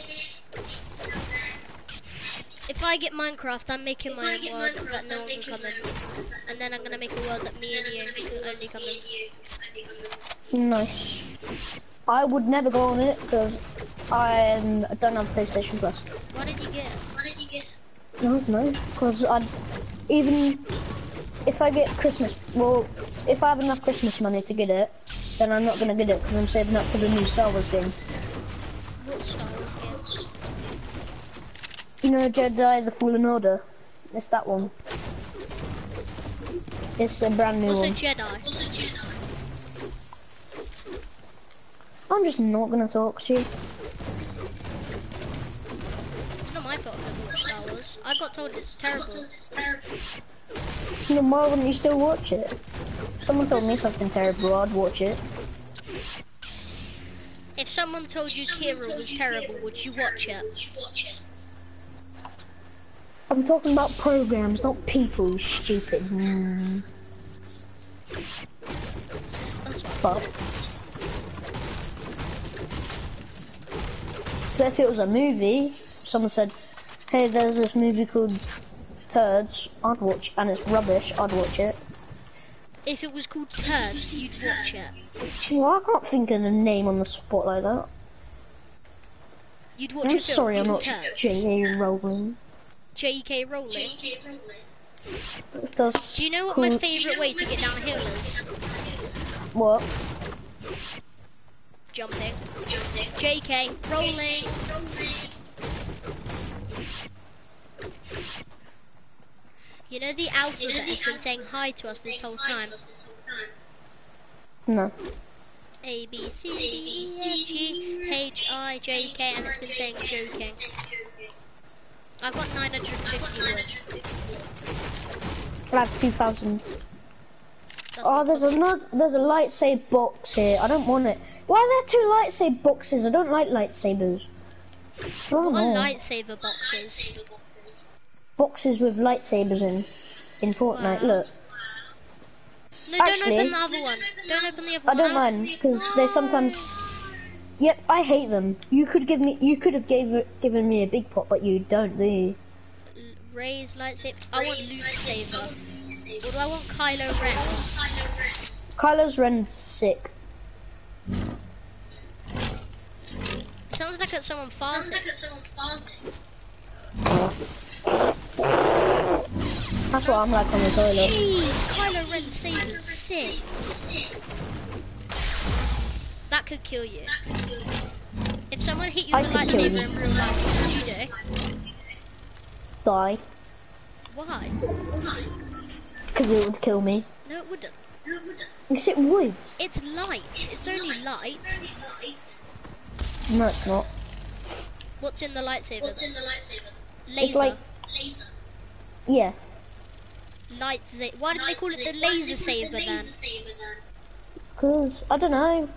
If I get Minecraft, I'm making my own world that no one can come in. And then I'm gonna make a world that me and you can only come in. Nice. I would never go on it because I don't have PlayStation Plus. What did you get? what did you get No, it's no. Because I, even if I get Christmas, well, if I have enough Christmas money to get it, then I'm not gonna get it because I'm saving up for the new Star Wars game. What Star Wars game? You know, Jedi: The Fallen Order. It's that one. It's a brand new one. Also one. Jedi. I'm just not gonna talk to you. It's not my fault I've watched Star Wars. I got told it's terrible. Then why wouldn't you still watch it? Someone told me something terrible, I'd watch it. If someone told you Kira was terrible, would you watch it? I'm talking about programs, not people, you stupid. Mm. Fine. But if it was a movie, someone said, "Hey, there's this movie called Turds," I'd watch, and it's rubbish. I'd watch it. If it was called Turds, you'd watch it. Well, I can't think of a name on the spot like that. You'd watch I'm sorry, I'm not. J.A. Rowling. J.K. Rowling. If that's Do you know what my favourite way to get downhill is? What? Jumping. J.K. Rowling. You know the alphabet has been saying hi to us this whole time. No. A B C D E F G H I J K and it's been saying joking. I've got 950 wood. I have 2,000. Oh, there's another. There's a lightsaber box here. I don't want it. Why are there two lightsaber boxes? I don't like lightsabers. I don't what are lightsaber boxes? boxes with lightsabers in in Fortnite. Wow. Look, No, don't Actually- open the other one. Don't open the other I don't mind because they sometimes. Yep, I hate them. You could give me. You could have gave given me a big pot, but you don't. Do you? L- Rey's lightsaber. I want Luke's saber. Or do I want Kylo Ren's? Kylo's Ren's sick. Sounds like it's someone farting. That's what I'm like on the toilet. Jeez, Kylo Ren's saber's sick. That could kill you. If someone hit you I with a could lightsaber you. in real life, what would you do? Die, Why? because it would kill me. No, it wouldn't. Yes, it would. It's light. It's only light. No, it's not. What's in the lightsaber? then? Laser. It's like, Laser. yeah, light. Why did they call it the laser saber then? because I don't know,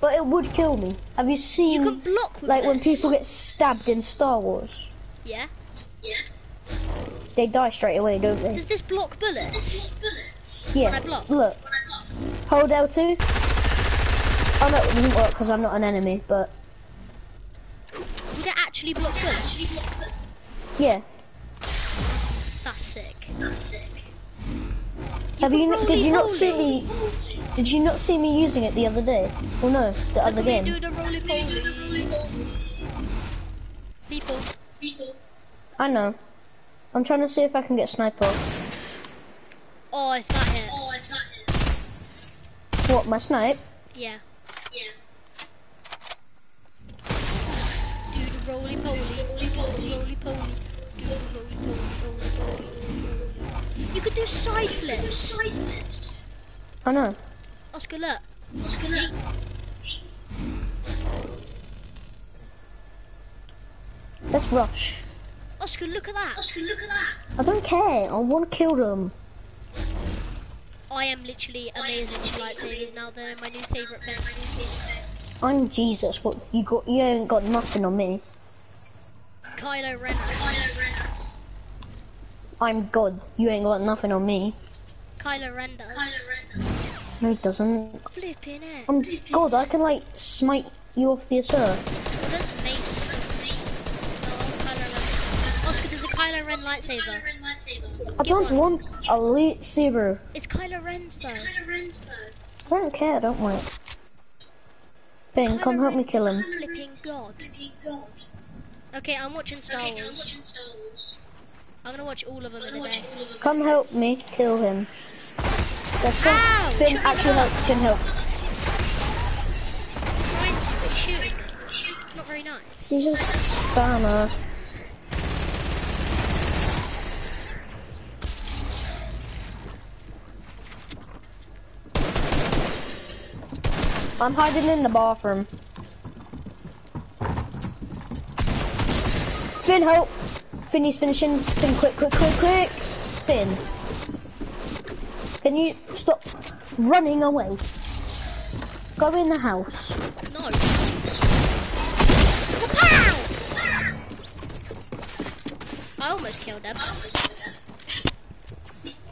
but it would kill me. Have you You seen can block like when people get stabbed in Star Wars? Yeah. Yeah. They die straight away, don't they? Does this block bullets? Yeah. I block? Look. Hold L2. Oh no, it doesn't work because I'm not an enemy, but Would it actually block bullets? yeah. That's sick. That's sick. Have you? did you not see me? Did you not see me using it the other day? Well, no, the other Look at game. do the roly poly. People. I know. I'm trying to see if I can get sniper. Oh, if that hit. What? My snipe? Yeah. Do the roly poly. Do the roly poly. Do the roly poly. roly poly, roly poly. You could do side flips. I know. Oscar, look. Oscar, look. Let's rush. Oscar, look at that. Oscar, look at that. I don't care. I want to kill them. I am literally amazing with lightsabers now. They're my new favourite thing. I'm Jesus. What you got? You ain't got nothing on me. Kylo Ren. I'm God. You ain't got nothing on me. Kylo Ren does. No, it doesn't. Flipping it. I'm God. I can like smite you off the earth. Well, that's Mace. Oh, Ren. Oscar, there's a Kylo Ren lightsaber. I don't want a lightsaber. It's Kylo Ren's though. I don't care. I don't want it. Thing, come help me kill him. Flipping god. Okay, I'm watching Star Wars. I'm gonna watch all of them in a day. Come help me kill him. There's some Ow! actually help can help. Not very nice. He's a spammer. I'm hiding in the bathroom. Finn, help! Finn, he's finishing. Finn, quick, quick, quick, quick! Finn. Can you stop running away? Go in the house. No. I almost killed him.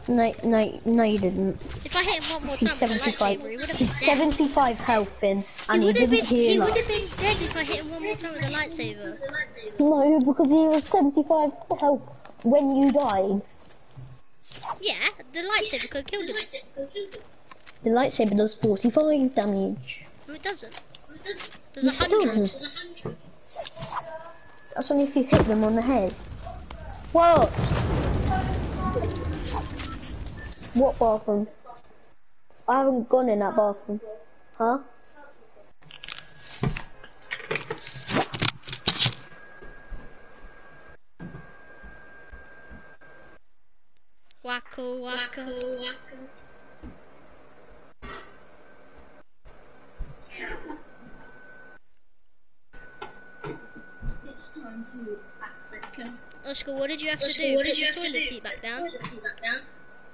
No, no, no, you didn't. If I hit him one more time He's with a 75. lightsaber, he would have been dead. 75 health, Finn, and He he, didn't been, he would have been dead if I hit him one more time with a lightsaber. No, because he was 75 health when you died. Yeah, the lightsaber could killed him. The lightsaber does 45 damage. No, it doesn't. There's Yes, a it hundred. That's only if you hit them on the head. What? What bathroom? I haven't gone in that bathroom. Huh? Wacko, wacko, wacko. It's time to African. Oscar, what did you have to do? Put the toilet seat back down.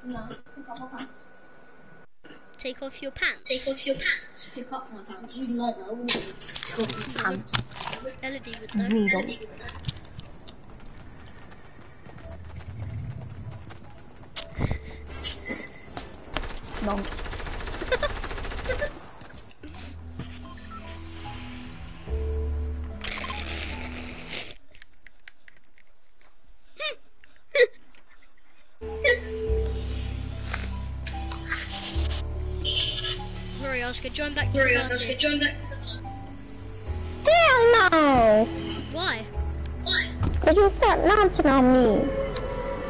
No, pick up my pants. Take off your pants. Take off your pants. Pick up my pants. You leather, wouldn't you? Pants. Elodie would know. We don't. Nonsense. Sorry, Oscar, join back to the party. join back Hell no! Why? Why? Because you start dancing on me.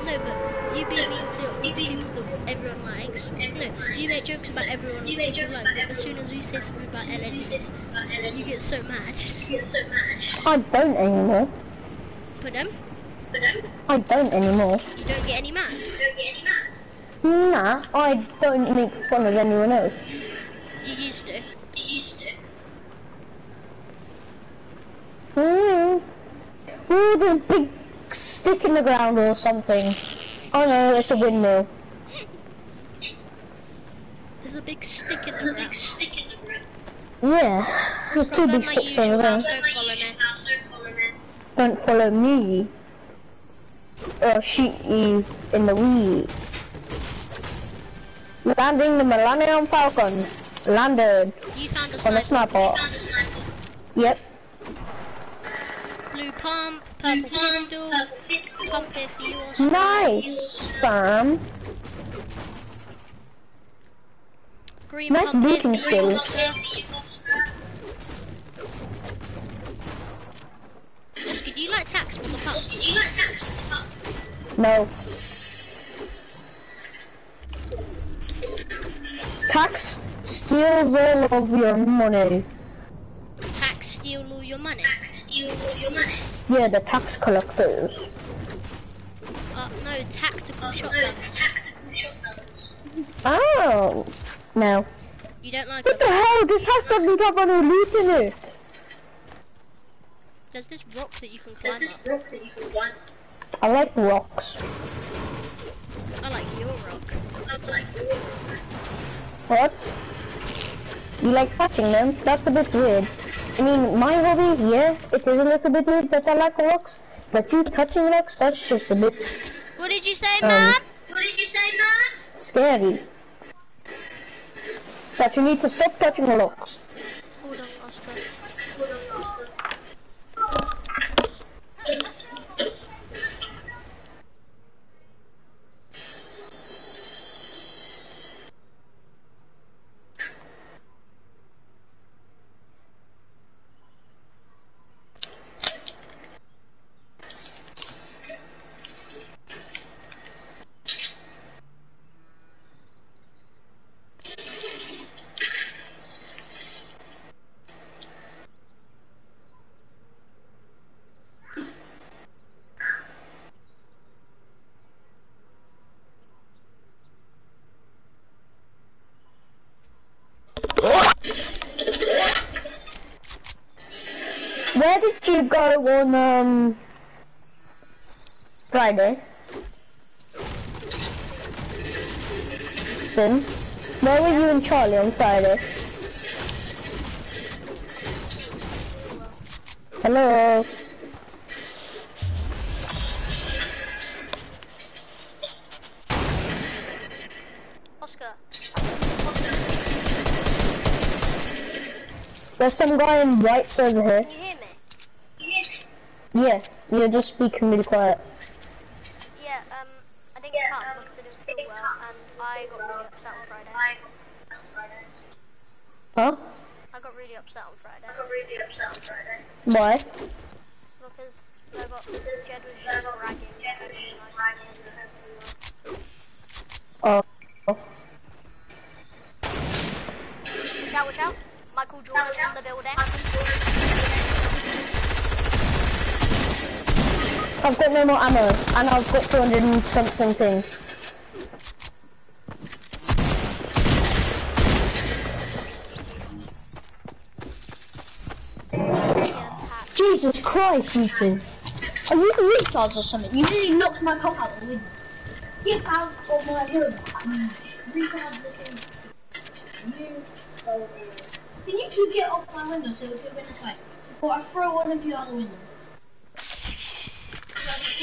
No, but you be mean to people that everyone likes. No, you make jokes about everyone you make jokes like, but as soon as we say something about Elodie, you get so mad. I don't anymore. But them, I don't anymore. you don't get any mad. Nah, I don't make fun of anyone else. You used to. Mm. Ooh, there's a big stick in the ground or something. Oh no, it's a windmill. There's a big stick in the. Yeah, there's two big sticks over there. don't follow me. Don't follow me. Or I'll shoot you in the weed. Landing the Millennium Falcon. Landed You found a on the sniper. Yep. Blue pump, purple pistol, pump if you are Nice, Sam. Green Nice pump looting if you skills. Oscar. Oscar, do you like tax from the pump? No. Tax steals all of your money. Tax steal all your money. Tax steals all your money. Yeah, the tax collectors. Uh, no, tactical shotguns. No, tactical shotguns. Oh. No. You don't like What the hell? This house doesn't have any loot in it. There's this rock that you can climb up. I like rocks. I like your rock. What? You like touching them? That's a bit weird. I mean, my hobby, yeah, it is a little bit weird that I like rocks, but you touching rocks, that's just a bit What did you say, Um, Mom? What did you say, Mom? scary. But you need to stop touching rocks. Hold on, Oscar. Where did you go on, um, Friday. Then, where were you and Charlie on Friday? Hello. Oscar. There's some guy in whites over here. Can you hear me? Yeah, you're just speaking really quiet. Yeah, um, I didn't come because I didn't feel well and I got really upset on Friday. Huh? I got really upset on Friday Why? because I got Jed was just bragging everything Oh. Watch out, watch out. Michael Jordan in the building. I've got no more ammo, and I've got 200 and something things. Jesus Christ, Ethan. Are you retards or something? You nearly knocked my cock out the window. Get out of my room. Can you two get off my window so we're going to fight? Before I throw one of you out the window.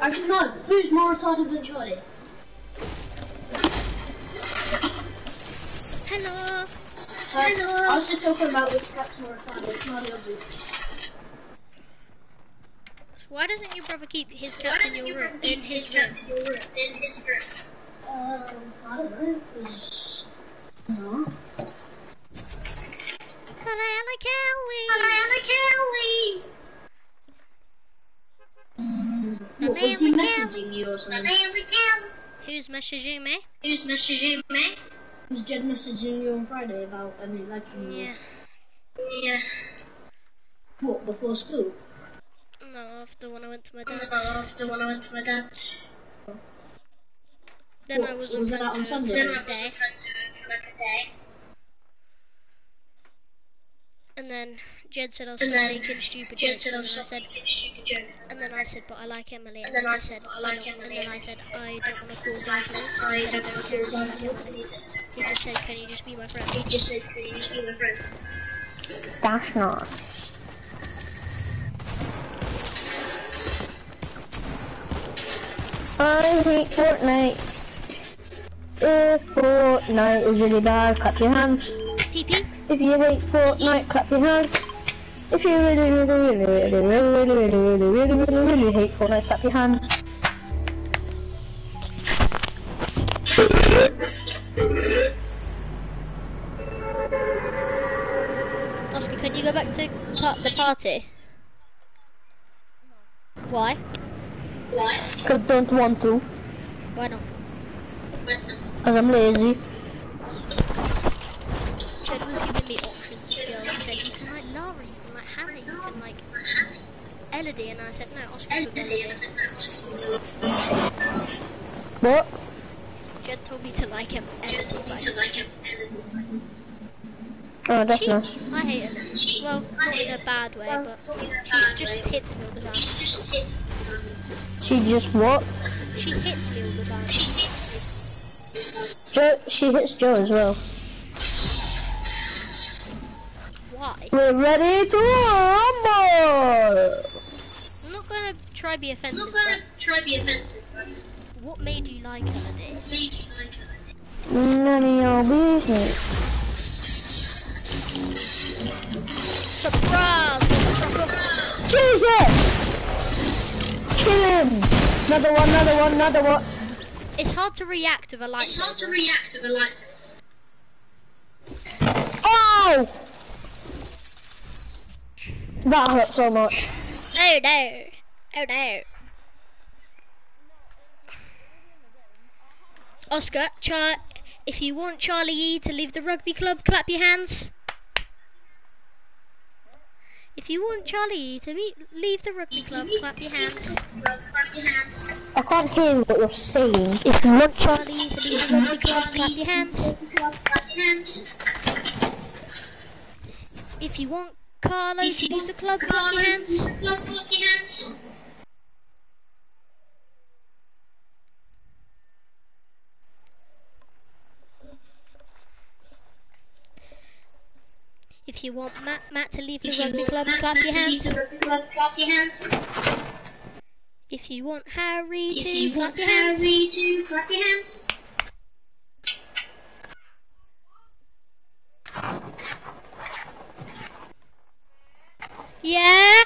Actually, no, Boo's more retarded than Charlie. Hello. Hello. I was just talking about which cat's more retarded, Charlie or Boo. Why doesn't your brother keep his cat in your room? In his room. Um, I don't know, 'cause- No. Hello, Kelly. What, was he messaging you or something? Who's messaging me? Who's messaging me? Was Jed messaging you on Friday about, I mean, liking you? Yeah. What, before school? No, after when I went to my dad's. No, after when I went to my dad's. Then What, I was, was on that on friends Sunday? with Then him for a day. And then Jed said I'll stop making stupid jokes, and then I said, and then I said, but I like Emily. And then I said, I like Emily. And then I said, I don't want to cause arguments. I don't want to cause arguments. He just said, can you just be my friend? He just said, can you just be my friend? That's nice. I hate Fortnite. If Fortnite is really bad, clap your hands. PP? If you hate Fortnite, clap your hands. If you really, really, really, really, really, really, really, really, really, really, really hate Fortnite, clap your hands. Oscar, can you go back to the party? Why? Why? Cause I don't want to. Why not? Cause I'm lazy. Jed was giving me options of girls. He said, you can like Lara, you can like Hannah, you can like Elodie. And I said, no, Oscar with Elodie. What? Jed told me to like him. Elodie. Like, him. Oh, that's she, nice. I hate her. Well, not in a bad way, but she just hits me all the time. She just what? She hits me all the time. Joe, she hits Joe as well. Why? We're ready to rumble! I'm not gonna try be offensive. but try be offensive. what made you like Elodie? None of your business. Surprise! Jesus! Kill him! Another one, another one, another one. It's hard to react with a lightsaber. It's hard to react with a lightsaber. Oh! That hurt so much. Oh no! Oh no! Oscar, Char, if you want Charlie E to leave the rugby club, clap your hands. If you want Charlie E to leave the rugby club, clap your hands. I can't hear what you're saying. If you want Charlie E to leave the rugby club, clap your hands. If you want Carlo to leave the club, clap your hands. If you want Matt, Matt to leave the rugby club, clap your hands. If you want Harry to, clap your hands. Yeah.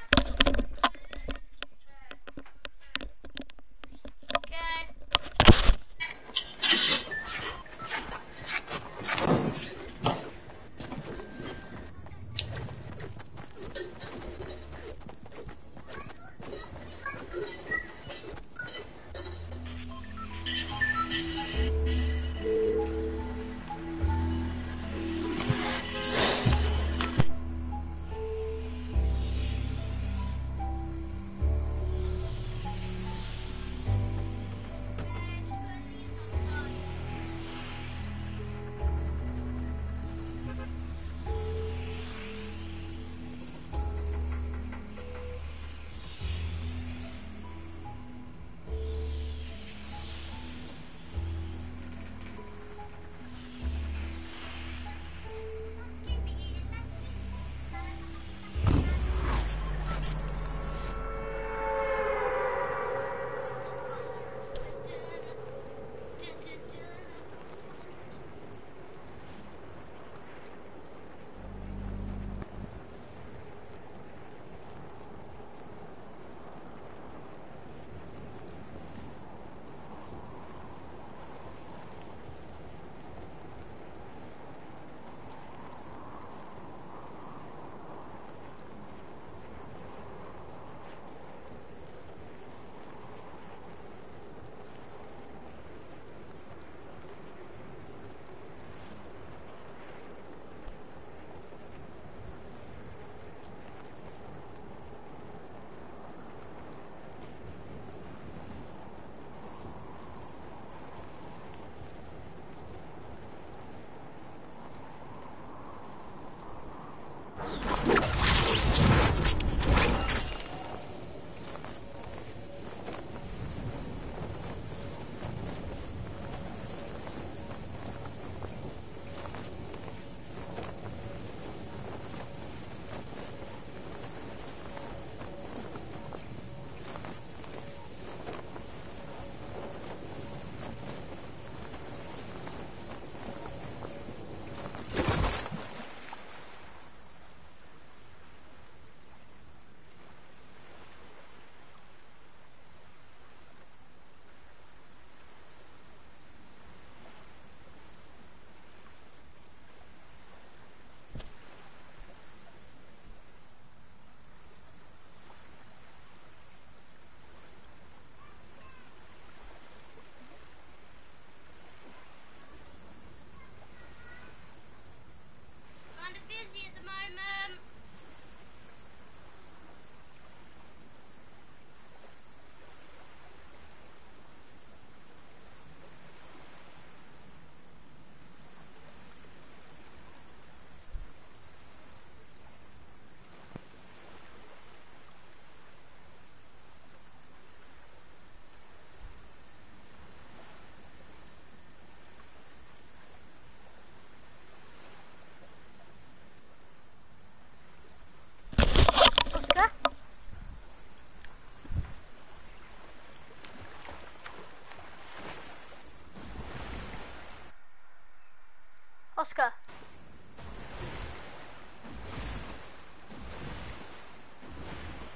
Oscar.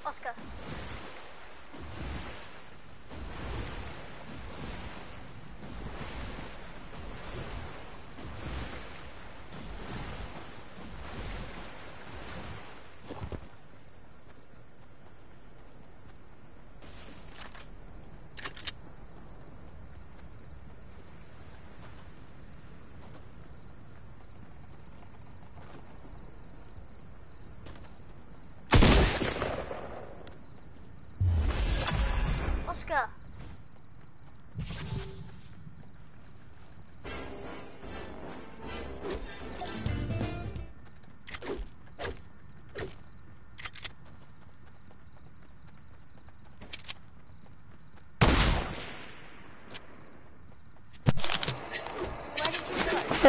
Oscar.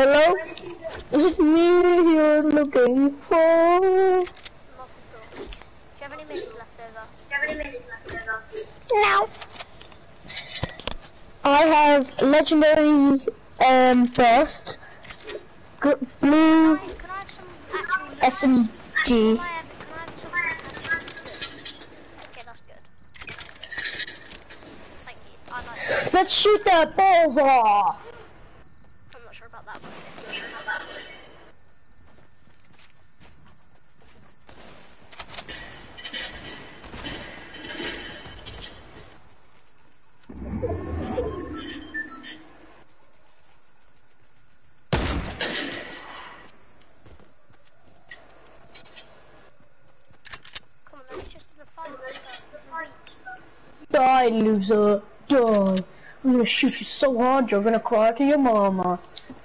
Hello? Is it me you're looking for? Not at all. Do you have any minis left over? No. I have legendary um burst, blue Can I, can I have? SMG. Can I have, can loser. Die. I'm gonna shoot you so hard you're gonna cry to your mama.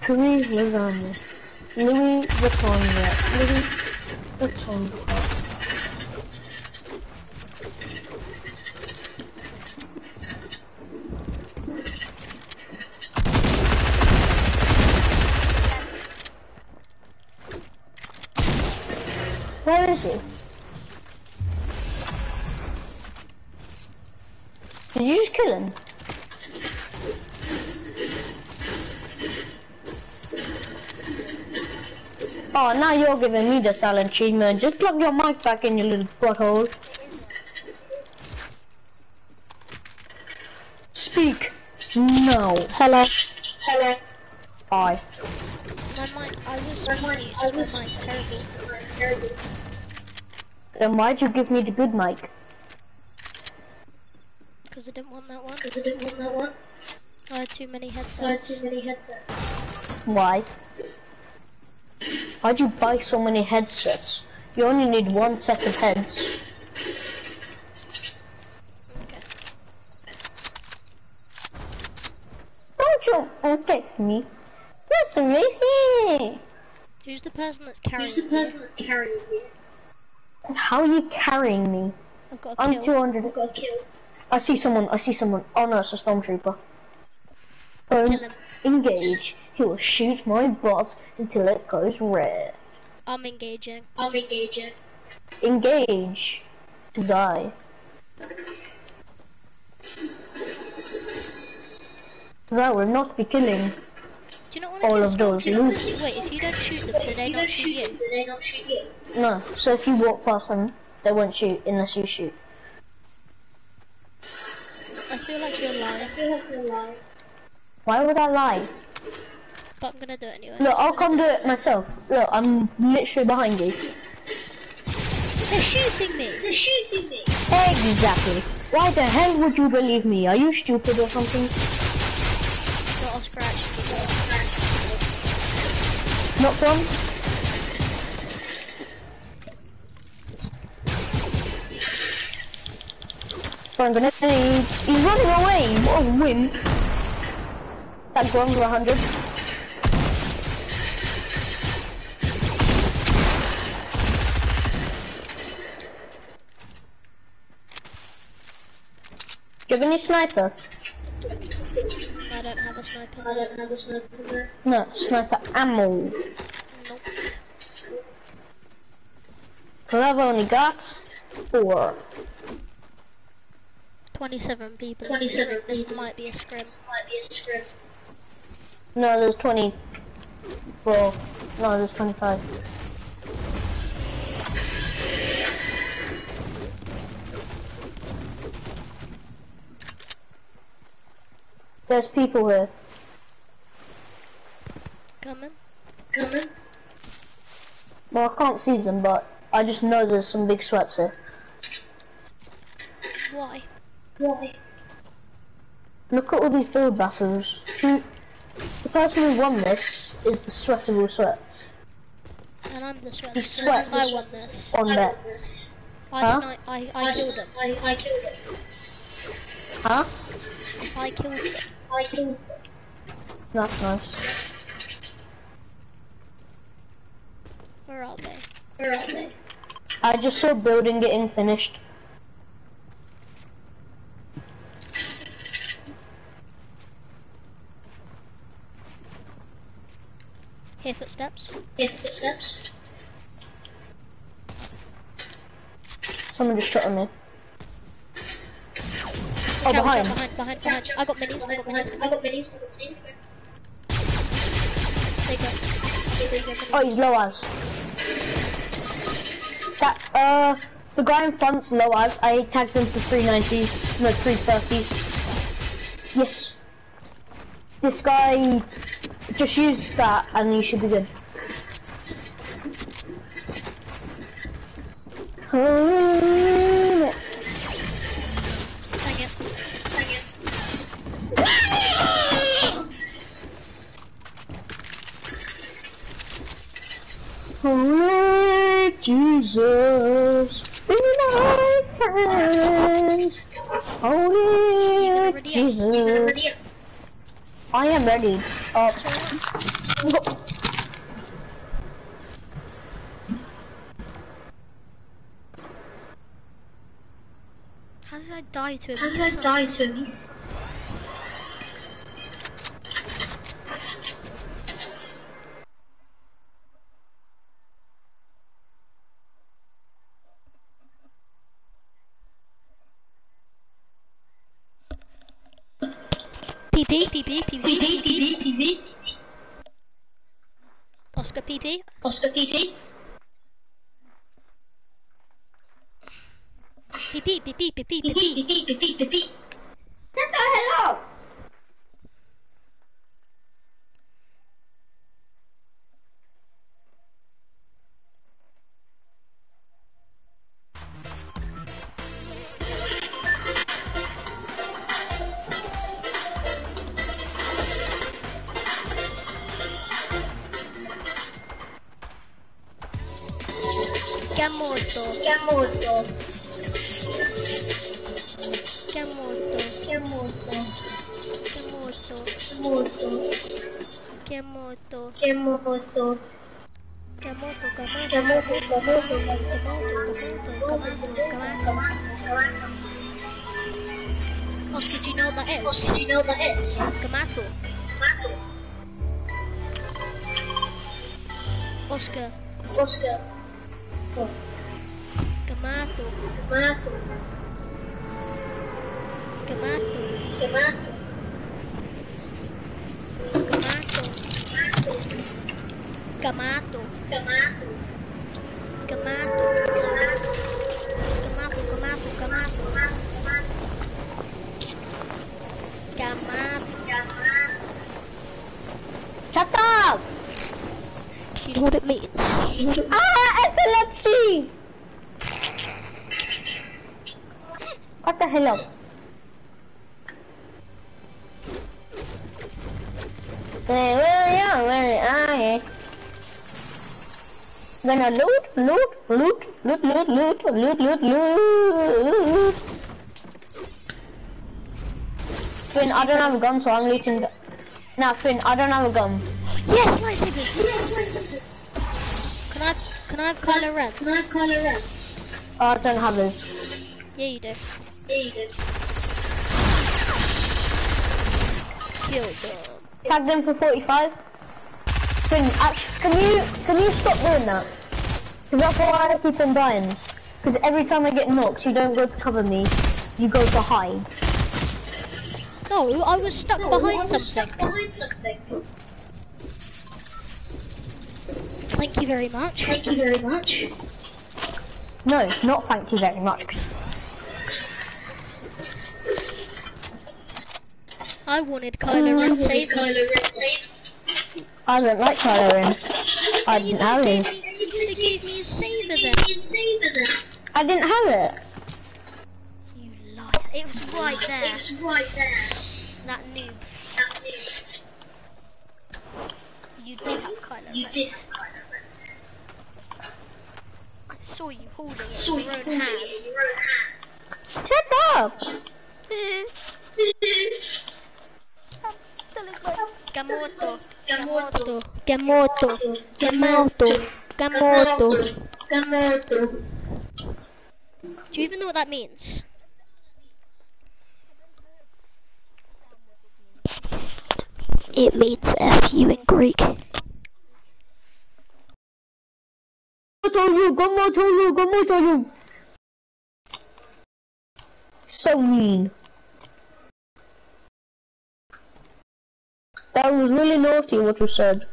Louis Lasagna. Louis Vuitton yet. Louis Vuitton. Where is he? Did you just kill him? Oh, now you're giving me the silent treatment. Just plug your mic back in your little butthole. Speak. No. Hello. Hello. Hi. My mic, I was speaking, it's just my mic's terrible. Then why'd you give me the good mic? Because I didn't want that one. Because I didn't want that one. I had too many headsets. I had too many headsets. Why? Why'd you buy so many headsets? You only need one set of heads. Don't you protect me? Listen, me. Who's the person that's carrying me? Who's the person that's carrying me? How are you carrying me? I've got a I'm kill. 200. I've got a kill. I see someone. I see someone. Oh no, it's a stormtrooper. Kill Don't engage. He will shoot my boss until it goes red. I'm engaging. I'm engaging. Engage. Die. Because I will not be killing. Do you not want All of those loops. Wait, if you don't shoot them, do they not shoot you? Do they not shoot you? No. So if you walk past them, they won't shoot unless you shoot. I feel like you're lying. I feel like you're lying. Why would I lie? But I'm gonna do it anyway. Look, I'll come do it myself. Look, I'm literally behind you. They're shooting me! They're shooting me! Exactly. Why the hell would you believe me? Are you stupid or something? Got Oscar actually. Not from? Throwing grenades. He's running away. What a wimp. That gone to 100. Do you have any sniper? I don't have a sniper. I don't have a sniper. No, sniper ammo. Nope. Cause I've only got four. 27 people. 27 This might be a script. Might be a script. No, there's 24. No, there's 25. There's people here. Coming. Coming. Well, I can't see them, but I just know there's some big sweats here. Why? Why? Look at all these build battles. Hmm. The person who won this is the sweatable sweats And I'm the sweat. The sweat. I won this. on there. I Huh? sni- I, I killed him. I, I killed him. Huh? I killed them. I killed That's nice. Where are they? Where are they? I just saw building getting finished. Hear footsteps. Hear footsteps. Someone just shot at me. Oh, Watch out, watch behind. behind, behind, behind. I got minis, I got minis. I got minis. I got minis. There you go. There you go. Oh, he's low as. That, uh, the guy in front's low as. I tagged him for 390, no, 330. Yes. This guy, just use that and you should be good. Oh, to How did I die to a beast? Gamato. shut up! You know what it means? Ah, epilepsy! What the hell? Hey, where are you? Where are you? Gonna loot, loot, loot, loot, loot, loot, loot, loot, loot. Finn, I don't have a gun, so I'm looting. the- Nah, Finn, I don't have a gun. Yes, lightsabers. Can I? Can I have Kylo Ren? Can I have Kylo Ren? Oh, I don't have it. Yeah, you do. There you go. Kill them. Tag them for 45. Finn, actually, can you can you stop doing that? Because that's why I keep on dying. Because every time I get knocked, you don't go to cover me, you go to hide. No, I was stuck Oh, I behind was something. stuck behind something. Thank you very much. Thank you very much. No, not thank you very much. I wanted Kylo Ren saved. Kylo Ren saved. I don't like Kylo Ren. I didn't have gave it. me, you could have gave me a saver then. You saved them. I didn't have it. It was right there. It was right there. That noob. That noob. You did have Kylo You did have Kylo I saw you holding it saw in your own hand. Shut up! Gamoto. Gamoto. Gamoto. Gamoto. Gamoto. Gamoto. Do you even know what that means? It means F you in Greek. So mean. That was really naughty what you said.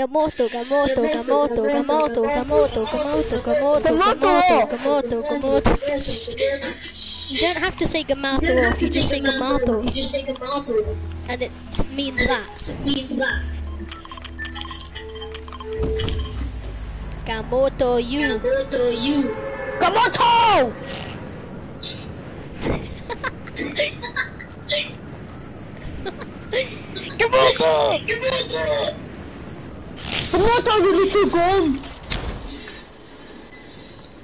Gamoto, Gamoto, Gamoto, Gamoto, Gamoto, Gamoto, Gamoto, Gamoto, Gamoto, Gamoto. You don't have to say Gamato off, you just say Gamato, and it means that. Means that. Gamoto, you. Gamoto, you. Gamoto! *laughs* Gamoto! Gamoto. Gamoto, you little gold.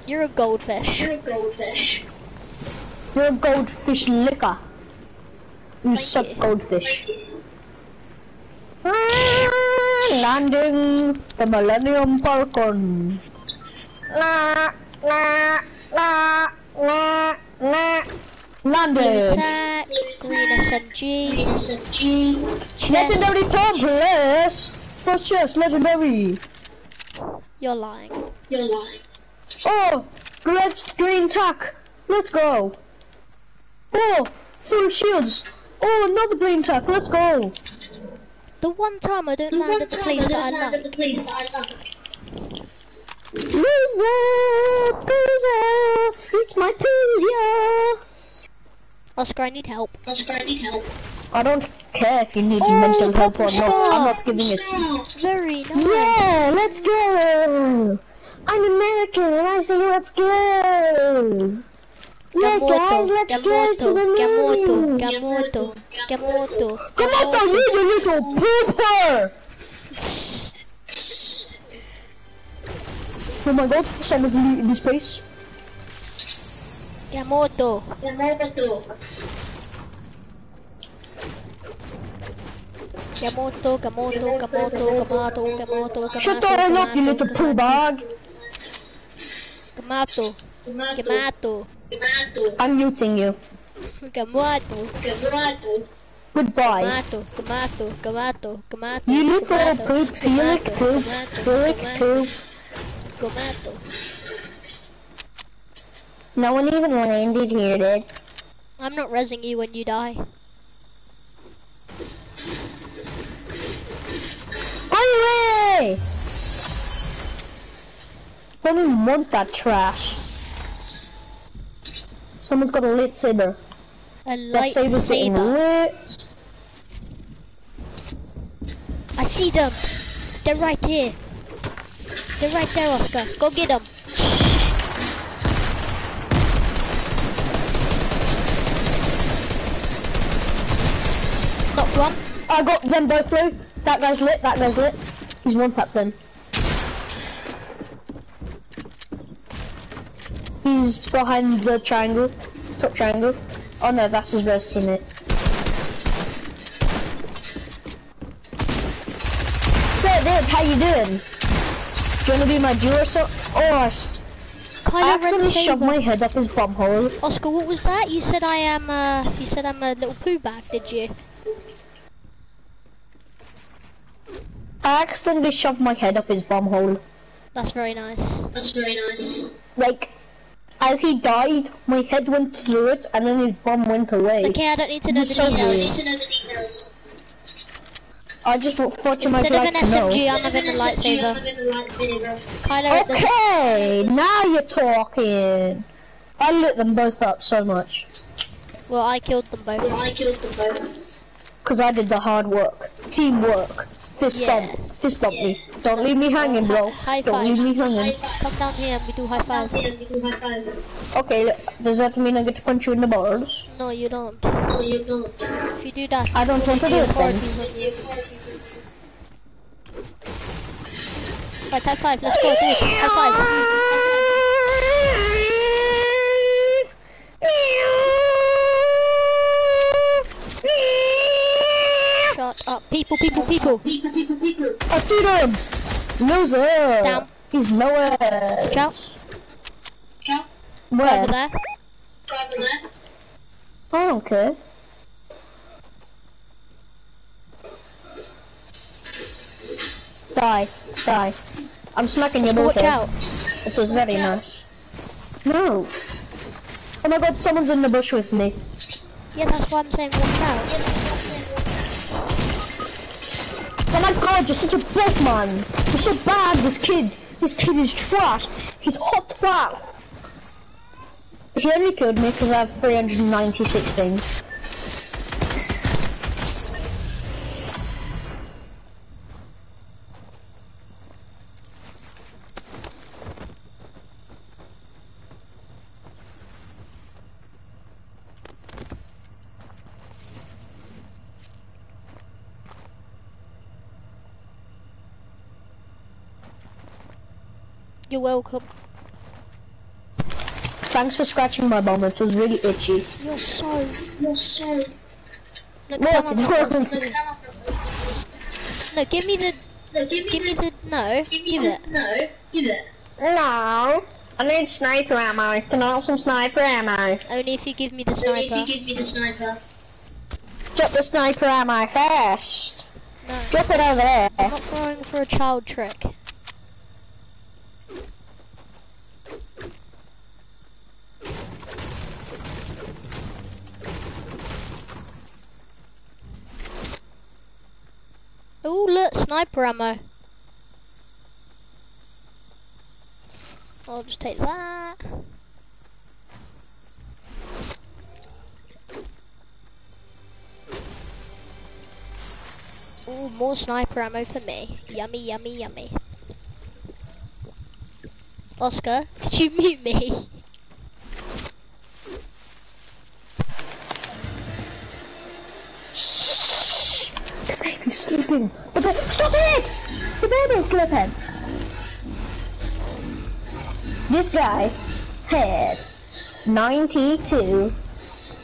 You're a goldfish. You're a goldfish. You're a goldfish liquor. You Thank suck you. goldfish. Ah, landing the Millennium Falcon. La la la la la. Blue Landed. green SMG. SMG. Legendary complex. First chest, legendary. You're lying. You're lying. Oh, red green tack. Let's go. Oh, full shields. Oh, another green tack. Let's go. The one time I don't land at the place that I Land at the place that I like. Loser, loser. It's my failure. Oscar, I need help. Oscar, I need help. I don't care if you need Oh, mental help or not. I'm not giving it to you. Very nice. Yeah, let's go. I'm American and I say let's go. Yeah, guys, let's go to the Gamoto, moon. Gamoto, Gamoto, Come on, Gamoto. you you little pooper! Oh my god, someone's in this place. Gamoto. Gamoto. Kamoto, Kamoto, Kamoto, Kamoto, Kamoto, Kamoto. Shut all up, you little poo bag. Kamato. Kamato. I'm muting you. Kamato. Kamato. Goodbye. Kamato, Kamato, Kamato, Kamato. You little poop, Felix poop, Felix poop. Kamato. No one even landed here, did? I'm not resing you when you die. Don't even want that trash. Someone's got a lit saber. A That saber's getting lightsaber. lit. I see them. They're right here. They're right there, Oscar. Go get them. Knocked one. I got them both through. That guy's lit, that guy's lit. He's one tap then. He's behind the triangle. Top triangle. Oh no, that's his best teammate. So Dave, how you doing? Do you wanna be my duo or so? Oh, I s- I accidentally shoved my head up his bum hole. Oscar, what was that? You said I am. Uh, you said I'm a little poo bag, did you? I accidentally shoved my head up his bum hole. That's very nice. That's very nice. Like, as he died, my head went through it and then his bum went away. Okay, I don't need to know the so details. weird. Need to know the details. I just thought you might Instead of like to know. SMG, I'm having a lightsaber. Lightsaber. Kylo, it doesn't- Okay, now you're talking. I lit them both up so much. well, I killed them both. Well, I killed them both. Because I did the hard work. Teamwork. Fist Yeah. bump. Fist bump me. Don't leave me hanging, bro. High Don't five. leave me hanging. Come down here and we do high five. Yeah, we do high five. Okay, does that mean I get to punch you in the balls? No, you don't. No, you don't. If you do that, I don't want to do it then. authorities on you. Right, high five. Let's go. Do it. High five. Shut up. Oh, people, people, people. People, people, people. I see them. Loser. Down. He's nowhere. Out. Okay. Where? Over there. Grab the left. I don't care. Die, die. I'm smacking your Watch both out. This was very nice. No. Oh my god, someone's in the bush with me. Yeah, that's why I'm saying watch out. Oh my god, you're such a buff man. You're so bad, this kid. This kid is trash. He's hot wow. He only killed me because I have 396 things. You're welcome. Thanks for scratching my bum, it was really itchy. You're so. You're so. Look, What? *laughs* come on. No, give me the. No, give me Give me the. the. No, Give me give the. it. No, give it. No. I need sniper ammo. Can I have some sniper ammo? Only if you give me the sniper. Only if you give me the sniper. Drop the sniper ammo first. No, Drop it over there. I'm not going for a child trick. Oh, look, sniper ammo. I'll just take that. Ooh, more sniper ammo for me. Yummy, yummy, yummy. Oscar, did *laughs* you mute me? The baby's sleeping. The Stop it! The baby's sleeping. This guy had 92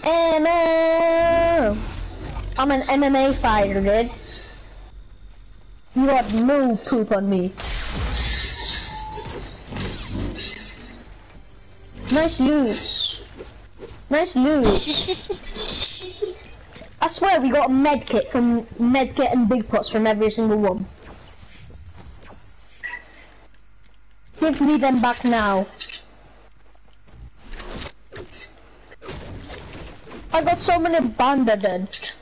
ammo. I'm an MMA fighter, dude. You got no poop on me. Nice loot. Nice loot. *laughs* I swear we got a med kit from med kit and big pots from every single one. Give me them back now. I got so many bandaged.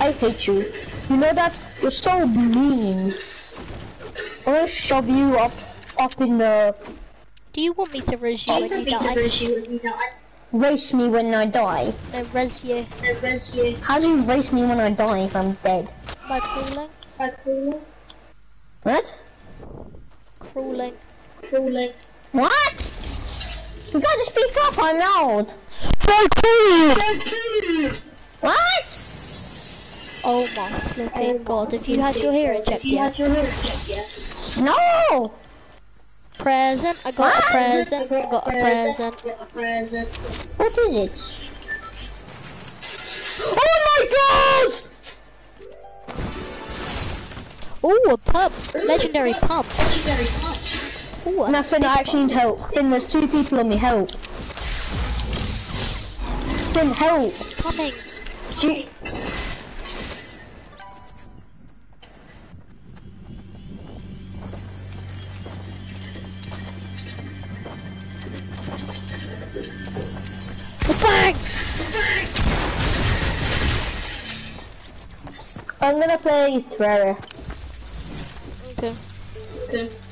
I hate you. You know that? You're so mean. I'm gonna shove you up up in the Do you want me to res you I when can you be to die? raise you when you die. Race me when I die. No, res you No, raise you How do you race me when I die if I'm dead? by crawling. by crawling. What? Crawling. Crawling. What? You gotta speak up, I'm old. What? Oh my flipping oh god, if you had your hearing checked If you yet. had your hearing checked yet. No! Present, I got a present, I got a present. Got a present. What is it? Oh my god! Ooh, a pump, legendary pump. Legendary punch. Ooh, Now I actually need help. Finn, there's two people on me, help. Finn, help! coming. Gee. Bang! I'm gonna play Terraria. Okay. Okay.